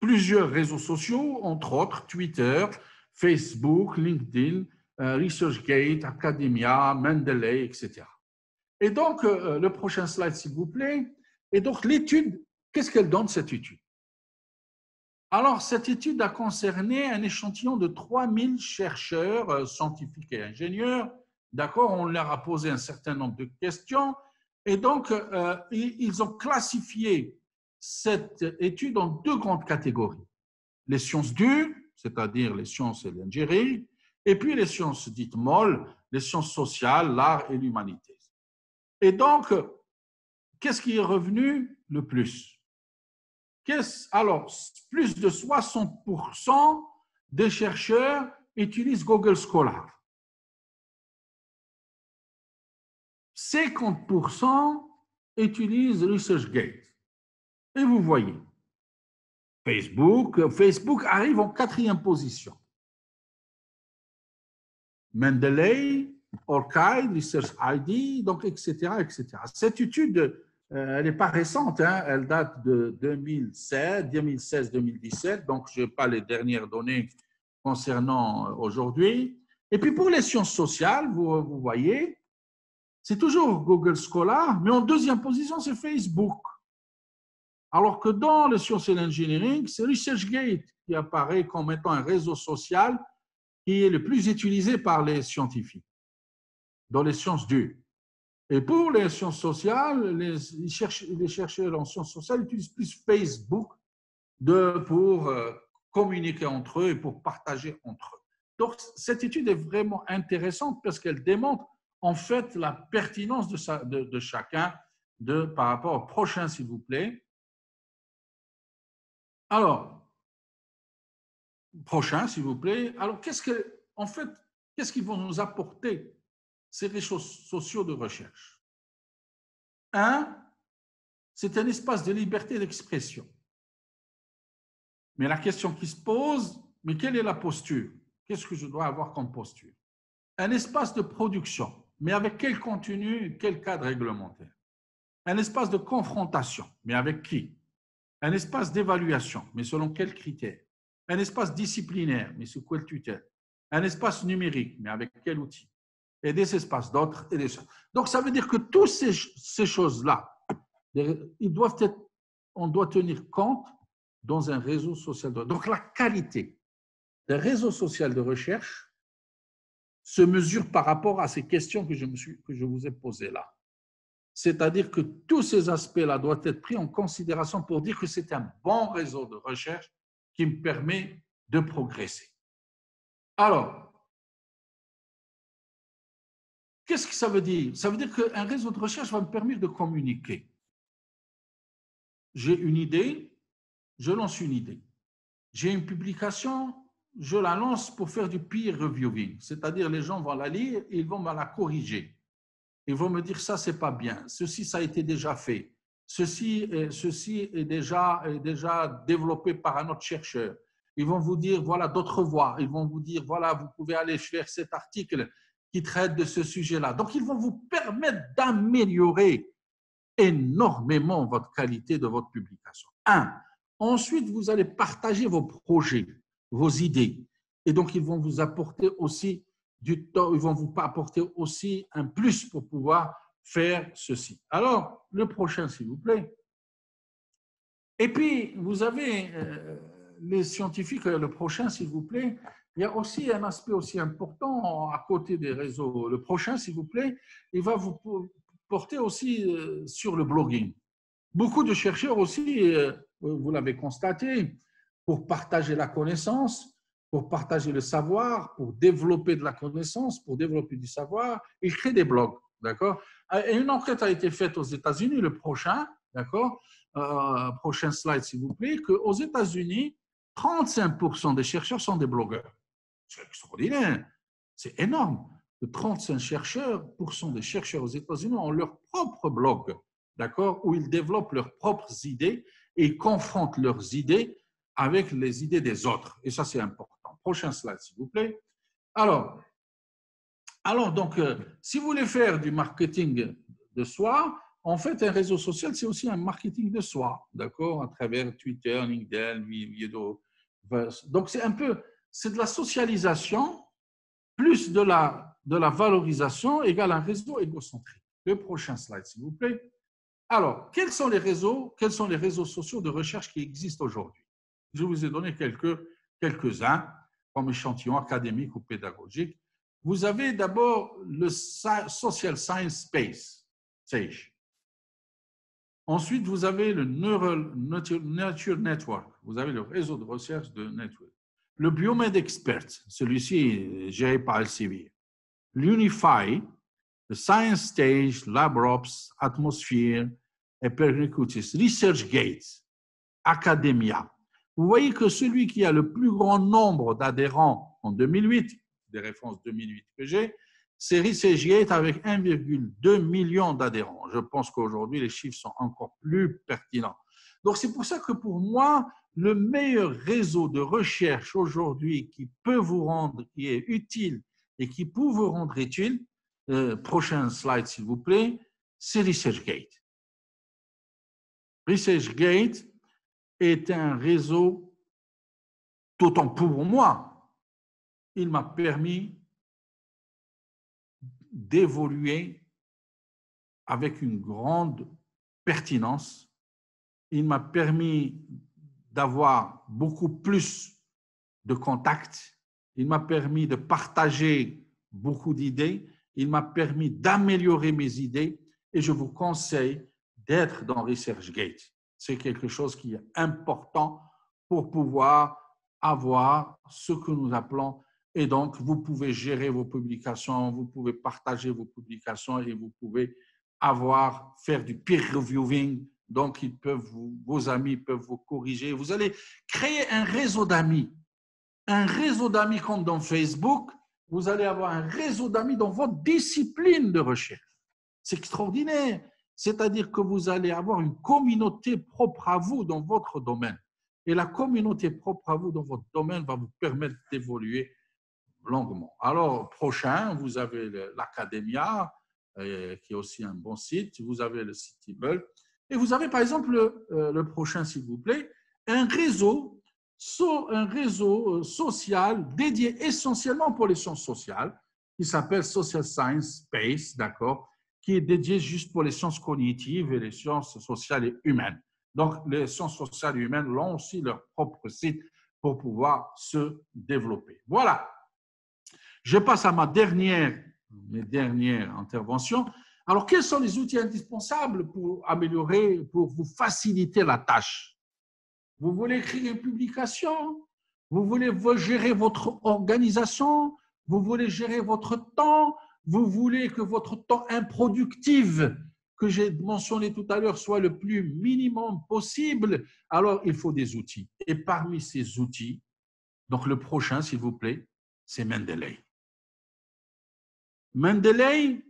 plusieurs réseaux sociaux, entre autres Twitter, Facebook, LinkedIn, ResearchGate, Academia, Mendeley, etc. Et donc, euh, le prochain slide, s'il vous plaît. Et donc, l'étude, qu'est-ce qu'elle donne, cette étude? Alors, cette étude a concerné un échantillon de 3000 chercheurs, euh, scientifiques et ingénieurs. D'accord On leur a posé un certain nombre de questions. Et donc, ils ont classifié cette étude en deux grandes catégories. Les sciences dures, c'est-à-dire les sciences et l'ingénierie, et puis les sciences dites molles, les sciences sociales, l'art et l'humanité. Et donc, qu'est-ce qui est revenu le plus? Alors, plus de 60% des chercheurs utilisent Google Scholar. 50% utilisent ResearchGate. Et vous voyez, Facebook, Facebook arrive en quatrième position. Mendeley, Orchid, Research ID, donc, etc., etc. Cette étude, euh, elle n'est pas récente, hein, elle date de 2016, 2016-2017, donc je n'ai pas les dernières données concernant euh, aujourd'hui. Et puis pour les sciences sociales, vous, vous voyez, c'est toujours Google Scholar, mais en deuxième position, c'est Facebook. Alors que dans les sciences et l'engineering, c'est ResearchGate qui apparaît comme étant un réseau social qui est le plus utilisé par les scientifiques dans les sciences dures. Et pour les sciences sociales, les, chercheurs en sciences sociales utilisent plus Facebook de, pour euh, communiquer entre eux et pour partager entre eux. Donc, cette étude est vraiment intéressante parce qu'elle démontre en fait la pertinence de, de, chacun de, par rapport au prochain, s'il vous plaît. Alors, prochain, s'il vous plaît. Alors, qu'est-ce que, en fait, qu'est-ce qu'ils vont nous apporter ces réseaux sociaux de recherche? Un, c'est un espace de liberté d'expression. Mais la question qui se pose, mais quelle est la posture? Qu'est-ce que je dois avoir comme posture? Un espace de production, mais avec quel contenu, quel cadre réglementaire? Un espace de confrontation, mais avec qui? Un espace d'évaluation, mais selon quels critères? Un espace disciplinaire, mais sous quelle tutelle? Un espace numérique, mais avec quel outil? Et des espaces d'autres et des Donc, ça veut dire que toutes ces, ces choses-là, ils doivent être, on doit tenir compte dans un réseau social. De, donc, la qualité d'un réseau social de recherche se mesure par rapport à ces questions que je, me suis, que je vous ai posées là. C'est-à-dire que tous ces aspects-là doivent être pris en considération pour dire que c'est un bon réseau de recherche qui me permet de progresser. Alors, qu'est-ce que ça veut dire? Ça veut dire qu'un réseau de recherche va me permettre de communiquer. J'ai une idée, je lance une idée. J'ai une publication, je la lance pour faire du peer reviewing, c'est-à-dire les gens vont la lire et ils vont me la corriger. Ils vont me dire ça, c'est pas bien, ceci, ça a été déjà fait. Ceci, ceci est, déjà, est déjà développé par un autre chercheur. Ils vont vous dire, voilà, d'autres voies. Ils vont vous dire, voilà, vous pouvez aller faire cet article qui traite de ce sujet-là. Donc, ils vont vous permettre d'améliorer énormément votre qualité de votre publication. Un. Ensuite, vous allez partager vos projets, vos idées. Et donc, ils vont vous apporter aussi du temps, ils vont vous apporter aussi un plus pour pouvoir faire ceci. Alors, le prochain, s'il vous plaît. Et puis, vous avez euh, les scientifiques, le prochain, s'il vous plaît. il y a aussi un aspect aussi important à côté des réseaux. Le prochain, s'il vous plaît, il va vous porter aussi euh, sur le blogging. Beaucoup de chercheurs aussi, euh, vous l'avez constaté, pour partager la connaissance, pour partager le savoir, pour développer de la connaissance, pour développer du savoir, ils créent des blogs. D'accord? Et une enquête a été faite aux États-Unis, le prochain, d'accord? Euh, Prochain slide, s'il vous plaît, qu'aux États-Unis, 35% des chercheurs sont des blogueurs. C'est extraordinaire. C'est énorme. Que 35 chercheurs, des chercheurs aux États-Unis ont leur propre blog, d'accord, où ils développent leurs propres idées et confrontent leurs idées avec les idées des autres. Et ça, c'est important. Prochain slide, s'il vous plaît. Alors, alors donc, euh, si vous voulez faire du marketing de soi, en fait, un réseau social, c'est aussi un marketing de soi, d'accord, à travers Twitter, LinkedIn, vidéo. Donc, c'est un peu, c'est de la socialisation plus de la, de la valorisation égale un réseau égocentrique. Le prochain slide, s'il vous plaît. Alors, quels sont les réseaux, quels sont les réseaux sociaux de recherche qui existent aujourd'hui? Je vous ai donné quelques, quelques-uns comme échantillon académique ou pédagogique. Vous avez d'abord le Social Science Space, SAGE. Ensuite, vous avez le Neural Nature Network. Vous avez le réseau de recherche de Network le Biomed Expert, celui-ci géré par Elsevier, l'Unify, le Science Stage, LabRops, Atmosphere, et Pernicutis, ResearchGate, Academia. Vous voyez que celui qui a le plus grand nombre d'adhérents en 2008, des références 2008 que j'ai, c'est ResearchGate avec 1,2 million d'adhérents. Je pense qu'aujourd'hui, les chiffres sont encore plus pertinents. Donc, c'est pour ça que pour moi, le meilleur réseau de recherche aujourd'hui qui peut vous rendre, qui est utile et qui peut vous rendre utile, euh, prochain slide s'il vous plaît, c'est ResearchGate. ResearchGate est un réseau, d'autant pour moi, il m'a permis d'évoluer avec une grande pertinence. Il m'a permis d'avoir beaucoup plus de contacts. Il m'a permis de partager beaucoup d'idées. Il m'a permis d'améliorer mes idées et je vous conseille d'être dans ResearchGate. C'est quelque chose qui est important pour pouvoir avoir ce que nous appelons et donc vous pouvez gérer vos publications, vous pouvez partager vos publications et vous pouvez avoir faire du peer reviewing donc, ils peuvent vos amis peuvent vous corriger. Vous allez créer un réseau d'amis. Un réseau d'amis comme dans Facebook, vous allez avoir un réseau d'amis dans votre discipline de recherche. C'est extraordinaire. C'est-à-dire que vous allez avoir une communauté propre à vous dans votre domaine. Et la communauté propre à vous dans votre domaine va vous permettre d'évoluer Alors, prochain, vous avez l'Academia, euh, qui est aussi un bon site. Vous avez le Citybelt. Et vous avez par exemple le, euh, prochain, s'il vous plaît, un réseau, un réseau euh, social dédié essentiellement pour les sciences sociales, qui s'appelle Social Science Space, d'accord, qui est dédié juste pour les sciences cognitives et les sciences sociales et humaines. Donc, les sciences sociales et humaines ont aussi leur propre site pour pouvoir se développer. Voilà. Je passe à ma dernière, mes dernières interventions. Alors, quels sont les outils indispensables pour améliorer, pour vous faciliter la tâche? Vous voulez écrire une publication? Vous voulez gérer votre organisation? Vous voulez gérer votre temps? Vous voulez que votre temps improductif que j'ai mentionné tout à l'heure soit le plus minimum possible? Alors, il faut des outils. Et parmi ces outils, donc le prochain, s'il vous plaît, c'est Mendeley. Mendeley,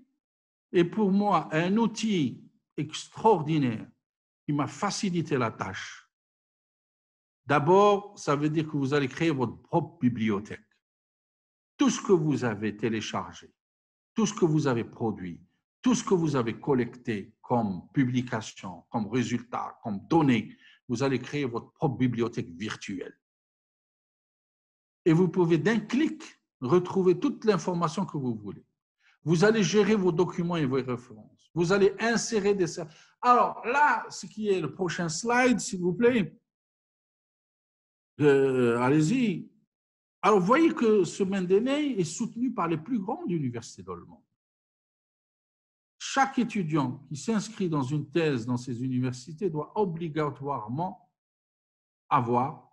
est pour moi un outil extraordinaire qui m'a facilité la tâche. D'abord, ça veut dire que vous allez créer votre propre bibliothèque. Tout ce que vous avez téléchargé, tout ce que vous avez produit, tout ce que vous avez collecté comme publication, comme résultat, comme données, vous allez créer votre propre bibliothèque virtuelle. Et vous pouvez d'un clic retrouver toute l'information que vous voulez. Vous allez gérer vos documents et vos références. Vous allez insérer des... Alors là, ce qui est le prochain slide, s'il vous plaît. Euh, allez-y. Alors, vous voyez que ce Mendeley est soutenu par les plus grandes universités dans le monde. Chaque étudiant qui s'inscrit dans une thèse dans ces universités doit obligatoirement avoir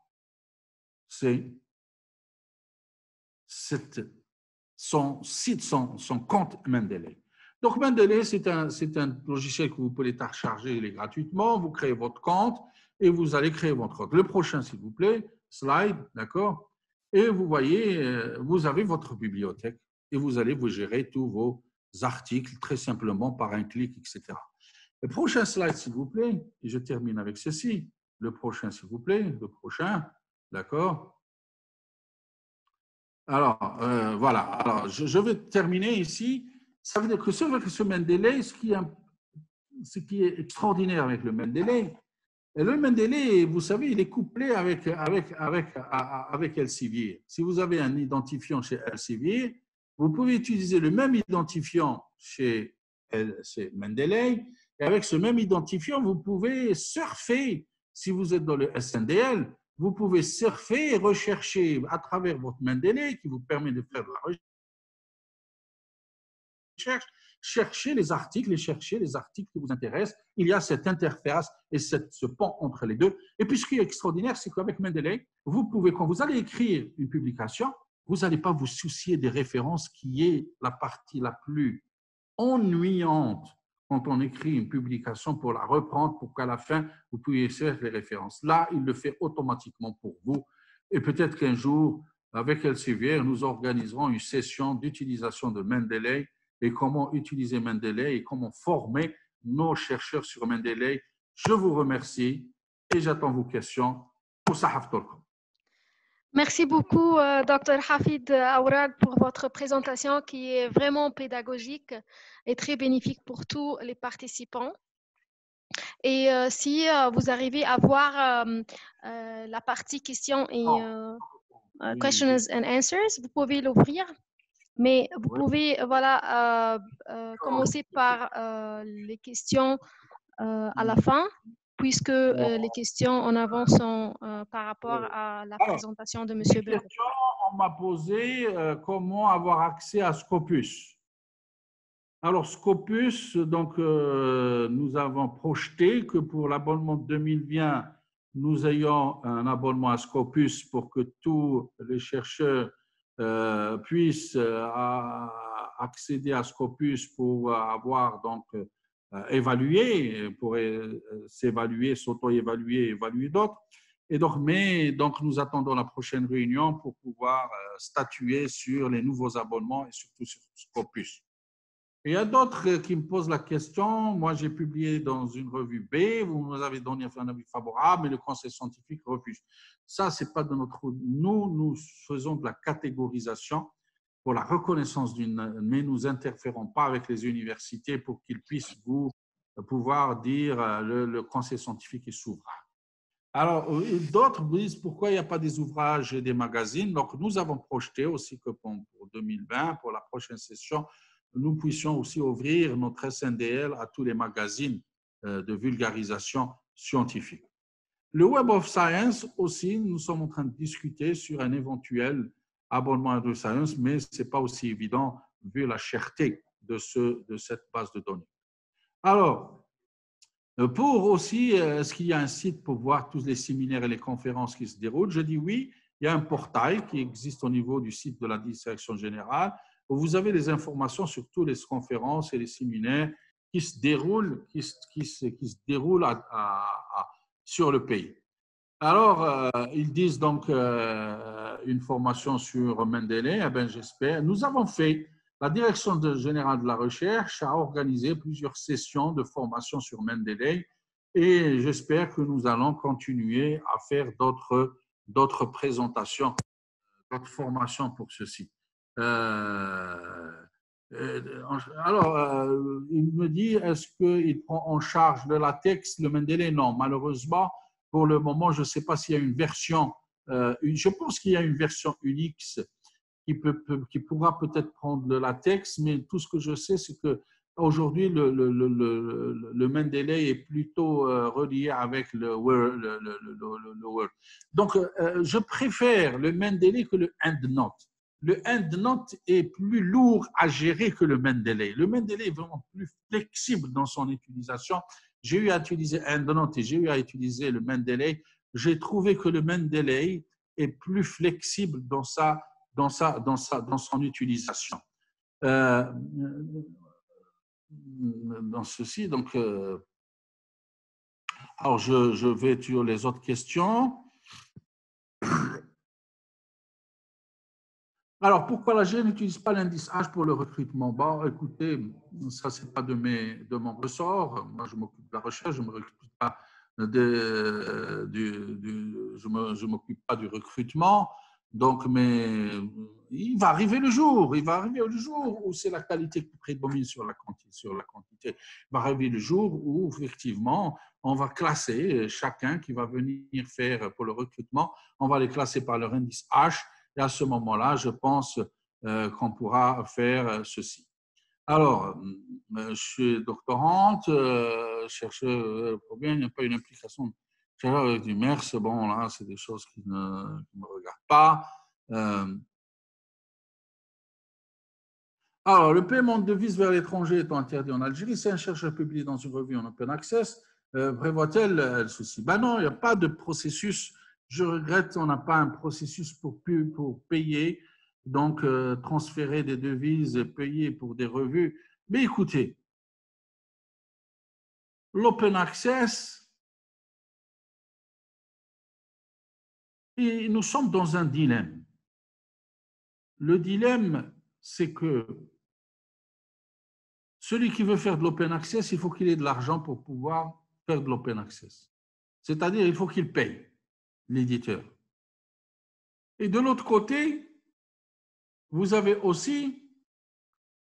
son site, son, compte Mendeley. Donc, Mendeley, c'est un, un, logiciel que vous pouvez télécharger gratuitement. Vous créez votre compte et vous allez créer votre compte. Le prochain, s'il vous plaît, slide, d'accord? Et vous voyez, euh, vous avez votre bibliothèque et vous allez vous gérer tous vos articles très simplement par un clic, etc. Le prochain slide, s'il vous plaît, et je termine avec ceci. Le prochain, s'il vous plaît, le prochain, d'accord? Alors, euh, voilà, alors je, vais terminer ici. Ça veut dire que ce, Mendeley, ce qui, est, ce qui est extraordinaire avec le Mendeley, le Mendeley, vous savez, il est couplé avec, avec, avec, avec Elsevier. Si vous avez un identifiant chez Elsevier, vous pouvez utiliser le même identifiant chez, chez Mendeley. Et avec ce même identifiant, vous pouvez surfer. Si vous êtes dans le SNDL, vous pouvez surfer et rechercher à travers votre Mendeley qui vous permet de faire de la recherche cherchez les articles et cherchez les articles qui vous intéressent. Il y a cette interface et cette, ce pont entre les deux. Et puis, ce qui est extraordinaire, c'est qu'avec Mendeley, vous pouvez, quand vous allez écrire une publication, vous n'allez pas vous soucier des références, qui est la partie la plus ennuyante quand on écrit une publication pour la reprendre, pour qu'à la fin, vous puissiez faire les références. Là, il le fait automatiquement pour vous. Et peut-être qu'un jour, avec Elsevier, nous organiserons une session d'utilisation de Mendeley et comment utiliser Mendeley et comment former nos chercheurs sur Mendeley. Je vous remercie et j'attends vos questions. Merci beaucoup, euh, Dr. Hafid Aourad, pour votre présentation qui est vraiment pédagogique et très bénéfique pour tous les participants. Et euh, si euh, vous arrivez à voir la partie questions et questions and answers, vous pouvez l'ouvrir. Mais vous pouvez voilà, commencer par les questions à la fin, puisque les questions en avant sont par rapport à la présentation de M. Beur. On m'a posé comment avoir accès à Scopus. Alors, Scopus, donc, nous avons projeté que pour l'abonnement de 2020, nous ayons un abonnement à Scopus pour que tous les chercheurs euh, puissent euh, accéder à Scopus pour avoir donc euh, évalué, pour s'évaluer, s'auto-évaluer, évaluer, d'autres. Et donc, mais donc nous attendons la prochaine réunion pour pouvoir statuer sur les nouveaux abonnements et surtout sur Scopus il y a d'autres qui me posent la question. Moi, j'ai publié dans une revue B, vous nous avez donné un avis favorable, mais le conseil scientifique refuse. Ça, c'est pas de notre. Nous, nous faisons de la catégorisation pour la reconnaissance d'une, mais nous interférons pas avec les universités pour qu'ils puissent vous pouvoir dire le, le conseil scientifique est souverain. Alors, d'autres me disent pourquoi il n'y a pas des ouvrages et des magazines? Donc, nous avons projeté aussi que pour 2020, pour la prochaine session, nous puissions aussi ouvrir notre SNDL à tous les magazines euh, de vulgarisation scientifique. Le Web of Science aussi, nous sommes en train de discuter sur un éventuel abonnement à Web Science, mais ce n'est pas aussi évident vu la cherté de, ce, de cette base de données. Alors, euh, pour aussi, euh, est-ce qu'il y a un site pour voir tous les séminaires et les conférences qui se déroulent? Je dis oui, il y a un portail qui existe au niveau du site de la direction générale vous avez les informations sur toutes les conférences et les séminaires qui se déroulent, qui qui qui se déroulent sur le pays. Alors, euh, ils disent donc euh, une formation sur Mendeley. Eh ben, j'espère. Nous avons fait, la Direction générale de la recherche a organisé plusieurs sessions de formation sur Mendeley et j'espère que nous allons continuer à faire d'autres présentations, d'autres formations pour ceci. Euh, alors, il me dit, est-ce qu'il prend en charge le latex, le Mendeley Non, malheureusement, pour le moment, je ne sais pas s'il y a une version, je pense qu'il y a une version Unix qui, pourra peut-être prendre le latex, mais tout ce que je sais, c'est que Aujourd'hui, le, le, le, le, Mendeley est plutôt euh, relié avec le Word. Donc, euh, je préfère le Mendeley que le EndNote. Le EndNote est plus lourd à gérer que le Mendeley. Le Mendeley est vraiment plus flexible dans son utilisation. J'ai eu à utiliser EndNote j'ai eu à utiliser le Mendeley. J'ai trouvé que le Mendeley est plus flexible dans, sa, dans, sa, dans, sa, dans son utilisation. Euh, dans ceci. Donc, euh, alors, je, je, vais sur les autres questions. Alors, pourquoi la GE n'utilise pas l'indice H pour le recrutement? Bon, écoutez, ça, ce n'est pas de, mes, de mon ressort. Moi, je m'occupe de la recherche, je ne m'occupe pas, du, je m'occupe pas du recrutement. Donc, mais il va arriver le jour, il va arriver le jour où c'est la qualité qui prédomine sur la, sur la quantité. Il va arriver le jour où, effectivement, on va classer chacun qui va venir faire pour le recrutement, on va les classer par leur indice H, et à ce moment-là, je pense euh, qu'on pourra faire ceci. Alors, euh, je suis doctorante, euh, chercheur, il n'y a pas une implication avec du MERS, bon, là, c'est des choses qui ne, me regardent pas. Euh, alors, le paiement de devises vers l'étranger étant interdit en Algérie, si un chercheur publié dans une revue en open access, euh, prévoit-elle le souci Ben non, il n'y a pas de processus. Je regrette, on n'a pas un processus pour, payer, donc euh, transférer des devises payer pour des revues. Mais écoutez, l'open access, nous sommes dans un dilemme. Le dilemme, c'est que celui qui veut faire de l'open access, il faut qu'il ait de l'argent pour pouvoir faire de l'open access. C'est-à-dire, il faut qu'il paye l'éditeur. Et de l'autre côté, vous avez aussi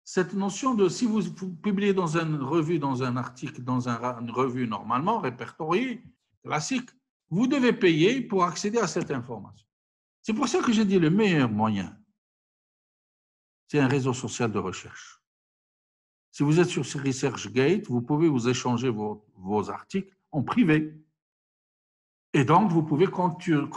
cette notion de si vous, publiez dans une revue, dans un article, dans une revue normalement répertoriée, classique, vous devez payer pour accéder à cette information. C'est pour ça que j'ai dit le meilleur moyen, c'est un réseau social de recherche. Si vous êtes sur ResearchGate, vous pouvez vous échanger vos, articles en privé. Et donc, vous pouvez contenir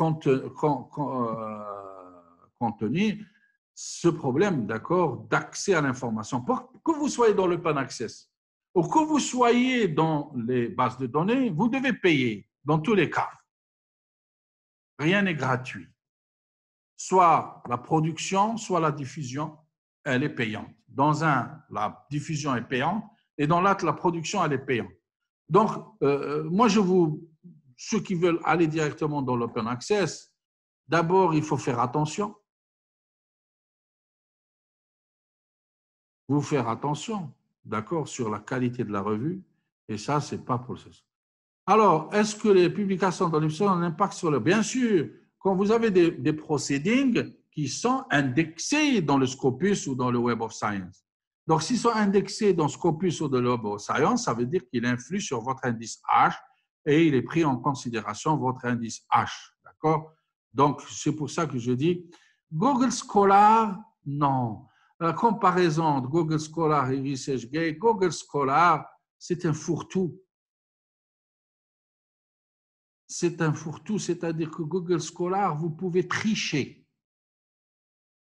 ce problème, d'accès à l'information. Que vous soyez dans le pan access ou que vous soyez dans les bases de données, vous devez payer dans tous les cas. Rien n'est gratuit. Soit la production, soit la diffusion, elle est payante. Dans un, la diffusion est payante et dans l'autre, la production, elle est payante. Donc, euh, moi, je vous, ceux qui veulent aller directement dans l'open access, d'abord, il faut faire attention. Vous faire attention, d'accord, sur la qualité de la revue. Et ça, c'est pas pour ça. Alors, est-ce que les publications dans ont un impact sur le... Bien sûr, quand vous avez des, des proceedings qui sont indexés dans le Scopus ou dans le Web of Science. Donc, s'ils sont indexés dans Scopus ou dans le Web of Science, ça veut dire qu'il influe sur votre indice H et il est pris en considération votre indice H. D'accord? Donc, c'est pour ça que je dis Google Scholar, non. La comparaison entre Google Scholar et ResearchGate, Google Scholar, c'est un fourre-tout c'est un fourre-tout, c'est-à-dire que Google Scholar, vous pouvez tricher.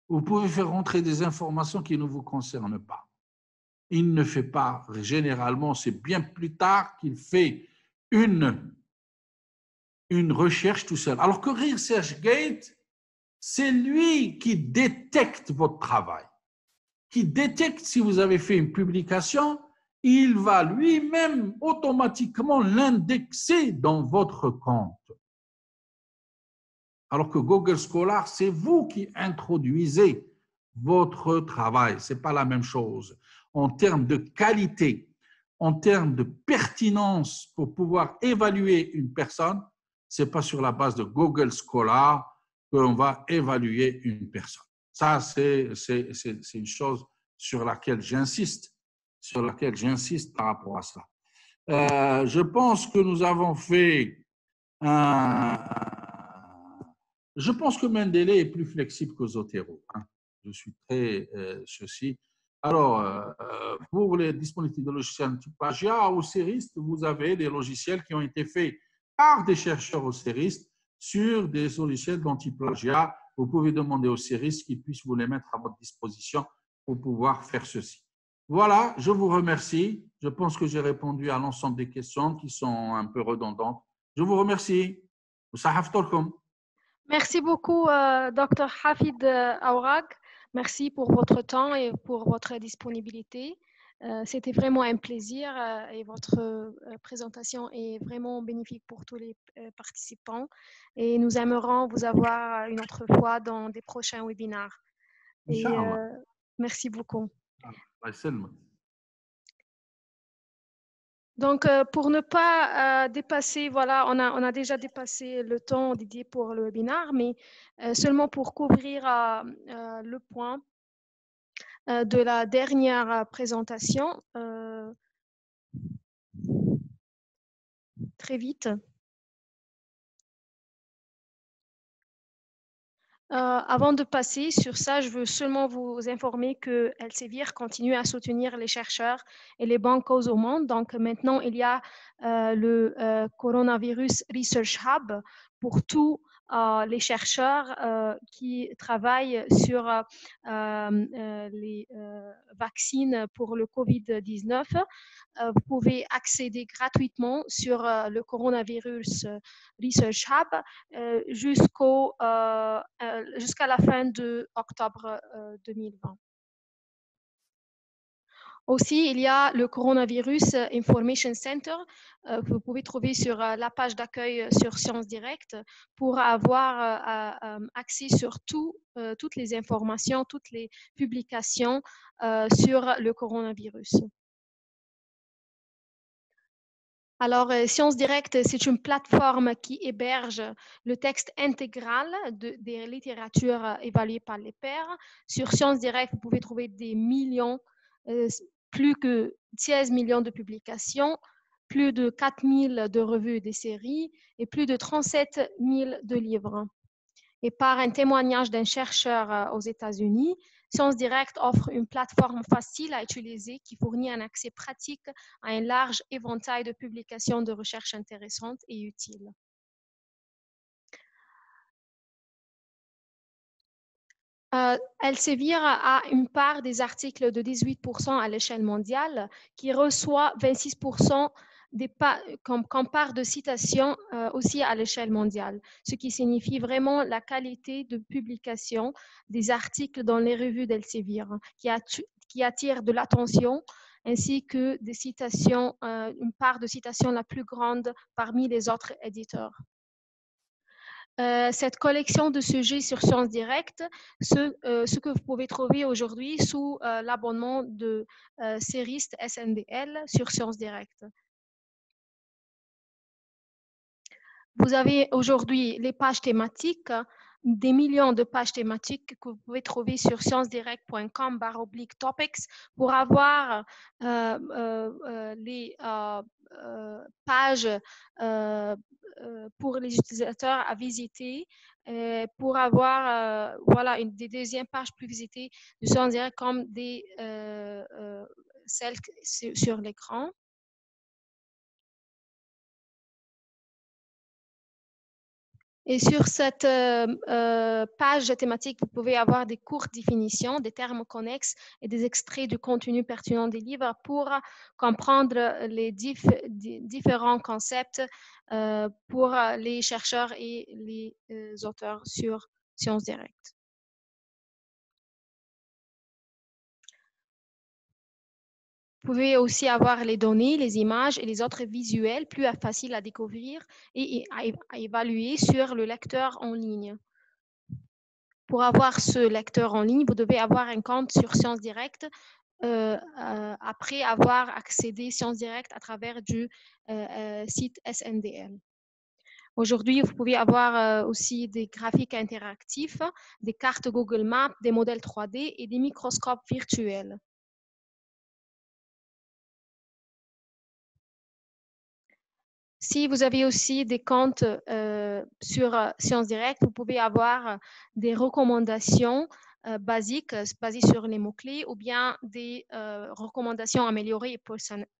Vous pouvez faire rentrer des informations qui ne vous concernent pas. Il ne fait pas, généralement, c'est bien plus tard qu'il fait une, une recherche tout seul. Alors que ResearchGate, c'est lui qui détecte votre travail, qui détecte si vous avez fait une publication il va lui-même automatiquement l'indexer dans votre compte. Alors que Google Scholar, c'est vous qui introduisez votre travail. Ce n'est pas la même chose. En termes de qualité, en termes de pertinence pour pouvoir évaluer une personne, ce n'est pas sur la base de Google Scholar qu'on va évaluer une personne. Ça, c'est une chose sur laquelle j'insiste sur laquelle j'insiste par rapport à ça. Euh, je pense que nous avons fait un. Je pense que Mendeley est plus flexible que Zotero. Hein. Je suis très euh, ceci. Alors, euh, pour les disponibilités de logiciels anti-plagiat, au CERIST, vous avez des logiciels qui ont été faits par des chercheurs au CERIST sur des logiciels d'anti-plagiat. Vous pouvez demander au CERIST qu'ils puissent vous les mettre à votre disposition pour pouvoir faire ceci. Voilà, je vous remercie. Je pense que j'ai répondu à l'ensemble des questions qui sont un peu redondantes. Je vous remercie. Merci beaucoup, euh, Dr. Hafid Aourak. Merci pour votre temps et pour votre disponibilité. Euh, c'était vraiment un plaisir euh, et votre présentation est vraiment bénéfique pour tous les participants. Et nous aimerions vous avoir une autre fois dans des prochains webinaires. Et, merci beaucoup. Donc, euh, pour ne pas euh, dépasser, voilà, on a, on a déjà dépassé le temps dédié pour le webinaire, mais euh, seulement pour couvrir le point de la dernière présentation. très vite. Euh, avant de passer sur ça, je veux seulement vous informer que Elsevier continue à soutenir les chercheurs et les bonnes causes au monde. Donc maintenant, il y a euh, le euh, Coronavirus Research Hub pour tous les chercheurs qui travaillent sur les vaccins pour le COVID-19. vous pouvez accéder gratuitement sur le Coronavirus Research Hub jusqu'à la fin de octobre 2020. Aussi, il y a le Coronavirus Information Center euh, que vous pouvez trouver sur euh, la page d'accueil euh, sur Sciences Direct pour avoir accès sur toutes les informations, toutes les publications sur le coronavirus. Alors, Sciences Direct, c'est une plateforme qui héberge le texte intégral des littératures évaluées par les pairs. Sur Sciences Direct, vous pouvez trouver des millions plus que 16 millions de publications, plus de 4 000 de revues et des séries et plus de 37 000 de livres. Et par un témoignage d'un chercheur euh, aux États-Unis, Science Direct offre une plateforme facile à utiliser qui fournit un accès pratique à un large éventail de publications de recherche intéressantes et utiles. Euh, Elsevier a une part des articles de 18% à l'échelle mondiale, qui reçoit 26% des comme, part de citation euh, aussi à l'échelle mondiale, ce qui signifie vraiment la qualité de publication des articles dans les revues d'Elsevier, qui, qui attirent de l'attention ainsi que des citations, euh, une part de citation la plus grande parmi les autres éditeurs. Euh, cette collection de sujets sur Sciences Direct, ce, euh, que vous pouvez trouver aujourd'hui sous euh, l'abonnement de Cériste SNDL sur Sciences Direct. Vous avez aujourd'hui les pages thématiques, des millions de pages thématiques que vous pouvez trouver sur sciencesdirect.com topics pour avoir les pages euh, pour les utilisateurs à visiter euh, pour avoir euh, voilà, une des deuxièmes pages plus visitées son direct comme des, celles sur l'écran. Et sur cette euh, euh, page thématique, vous pouvez avoir des courtes définitions, des termes connexes et des extraits du contenu pertinent des livres pour comprendre les différents concepts euh, pour les chercheurs et les auteurs sur Sciences Directes. Pouvez aussi avoir les données, les images et les autres visuels plus faciles à découvrir et à évaluer sur le lecteur en ligne. Pour avoir ce lecteur en ligne, vous devez avoir un compte sur Sciences Direct euh, euh, après avoir accédé Sciences Direct à travers du euh, site SNDL. Aujourd'hui, vous pouvez avoir aussi des graphiques interactifs, des cartes Google Maps, des modèles 3D et des microscopes virtuels. Si vous avez aussi des comptes euh, sur euh, Sciences Direct, vous pouvez avoir euh, des recommandations basiques basées sur les mots-clés ou bien des recommandations améliorées et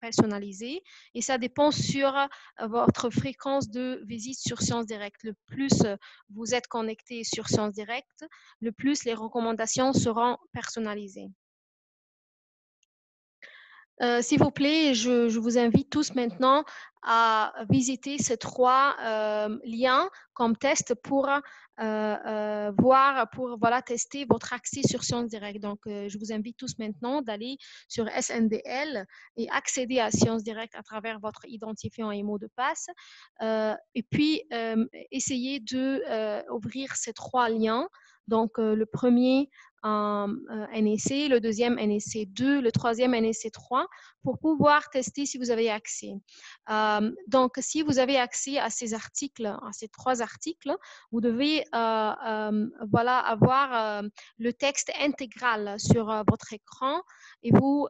personnalisées. Et ça dépend sur votre fréquence de visite sur Science Direct. Le plus vous êtes connecté sur Science Direct, le plus les recommandations seront personnalisées. Euh, s'il vous plaît, je, vous invite tous maintenant à visiter ces trois euh, liens comme test pour euh, voir, pour voilà, tester votre accès sur Science Direct. Donc, je vous invite tous maintenant d'aller sur SNDL et accéder à Science Direct à travers votre identifiant et mot de passe. et puis, essayez de ouvrir ces trois liens. Donc, le premier, NEC, le deuxième NEC 2, le troisième NEC 3 pour pouvoir tester si vous avez accès. Euh, donc, si vous avez accès à ces articles, à ces trois articles, vous devez euh, euh, voilà, avoir le texte intégral sur votre écran et vous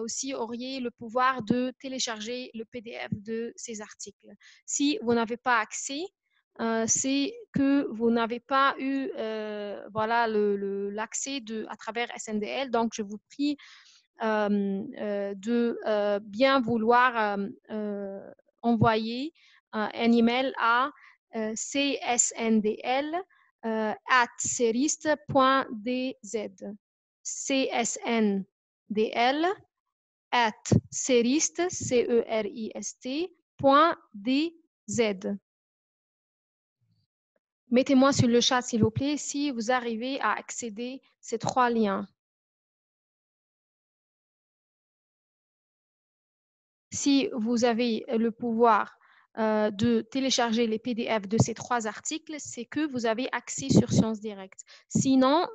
aussi auriez le pouvoir de télécharger le PDF de ces articles. Si vous n'avez pas accès, euh, c'est que vous n'avez pas eu euh, voilà l'accès à travers SNDL. Donc, je vous prie euh, de bien vouloir envoyer un email à csndl at serist.dz csndl at serist c e r i s t Mettez-moi sur le chat, s'il vous plaît, si vous arrivez à accéder à ces trois liens. Si vous avez le pouvoir euh, de télécharger les PDF de ces trois articles, c'est que vous avez accès sur Science Direct. Sinon,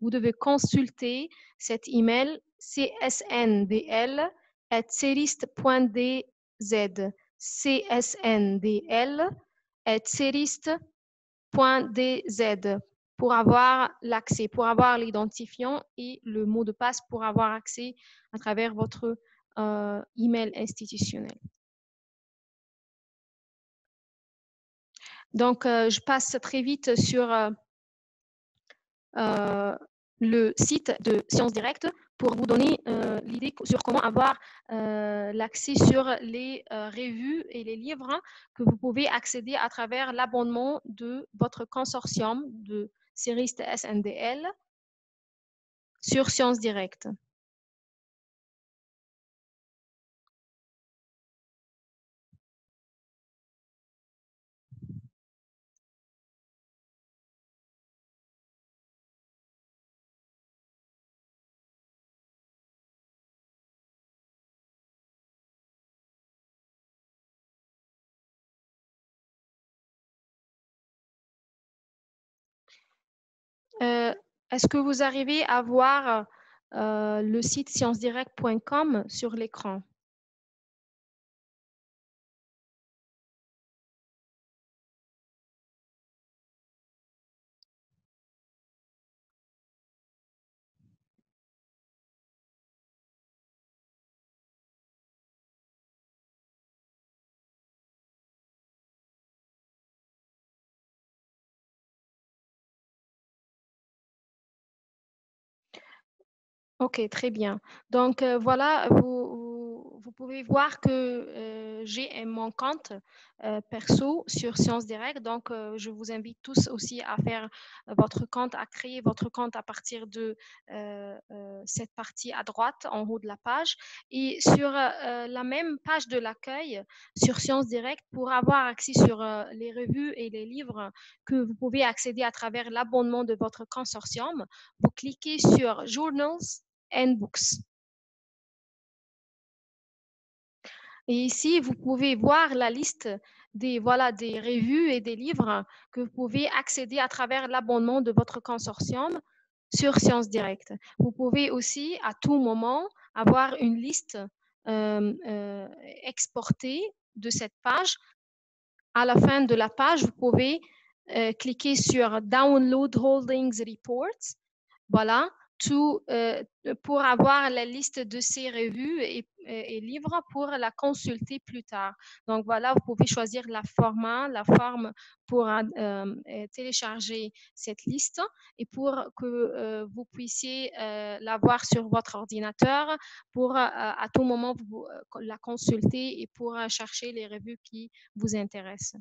vous devez consulter cet email csndl csndl pour avoir l'accès, pour avoir l'identifiant et le mot de passe pour avoir accès à travers votre euh, email institutionnel. Donc, euh, je passe très vite sur euh, le site de Science Direct pour vous donner euh, l'idée sur comment avoir euh, l'accès sur les euh, revues et les livres hein, que vous pouvez accéder à travers l'abonnement de votre consortium de séries SNDL sur Science Direct. Est-ce que vous arrivez à voir euh, le site sciencesdirect.com sur l'écran? Ok, très bien. Donc euh, voilà, vous, pouvez voir que euh, j'ai mon compte euh, perso sur Science Direct. Donc je vous invite tous aussi à faire votre compte, à créer votre compte à partir de cette partie à droite en haut de la page. Et sur la même page de l'accueil sur Science Direct, pour avoir accès sur les revues et les livres que vous pouvez accéder à travers l'abonnement de votre consortium, vous cliquez sur Journals and Books. Et ici, vous pouvez voir la liste des, voilà, des revues et des livres que vous pouvez accéder à travers l'abonnement de votre consortium sur Science Direct. Vous pouvez aussi, à tout moment, avoir une liste euh, euh, exportée de cette page. À la fin de la page, vous pouvez euh, cliquer sur Download Holdings Reports. Voilà, tout, pour avoir la liste de ces revues et, et, livres pour la consulter plus tard. Donc voilà, vous pouvez choisir la format, la forme pour télécharger cette liste et pour que vous puissiez l'avoir sur votre ordinateur pour à tout moment la consulter et pour chercher les revues qui vous intéressent.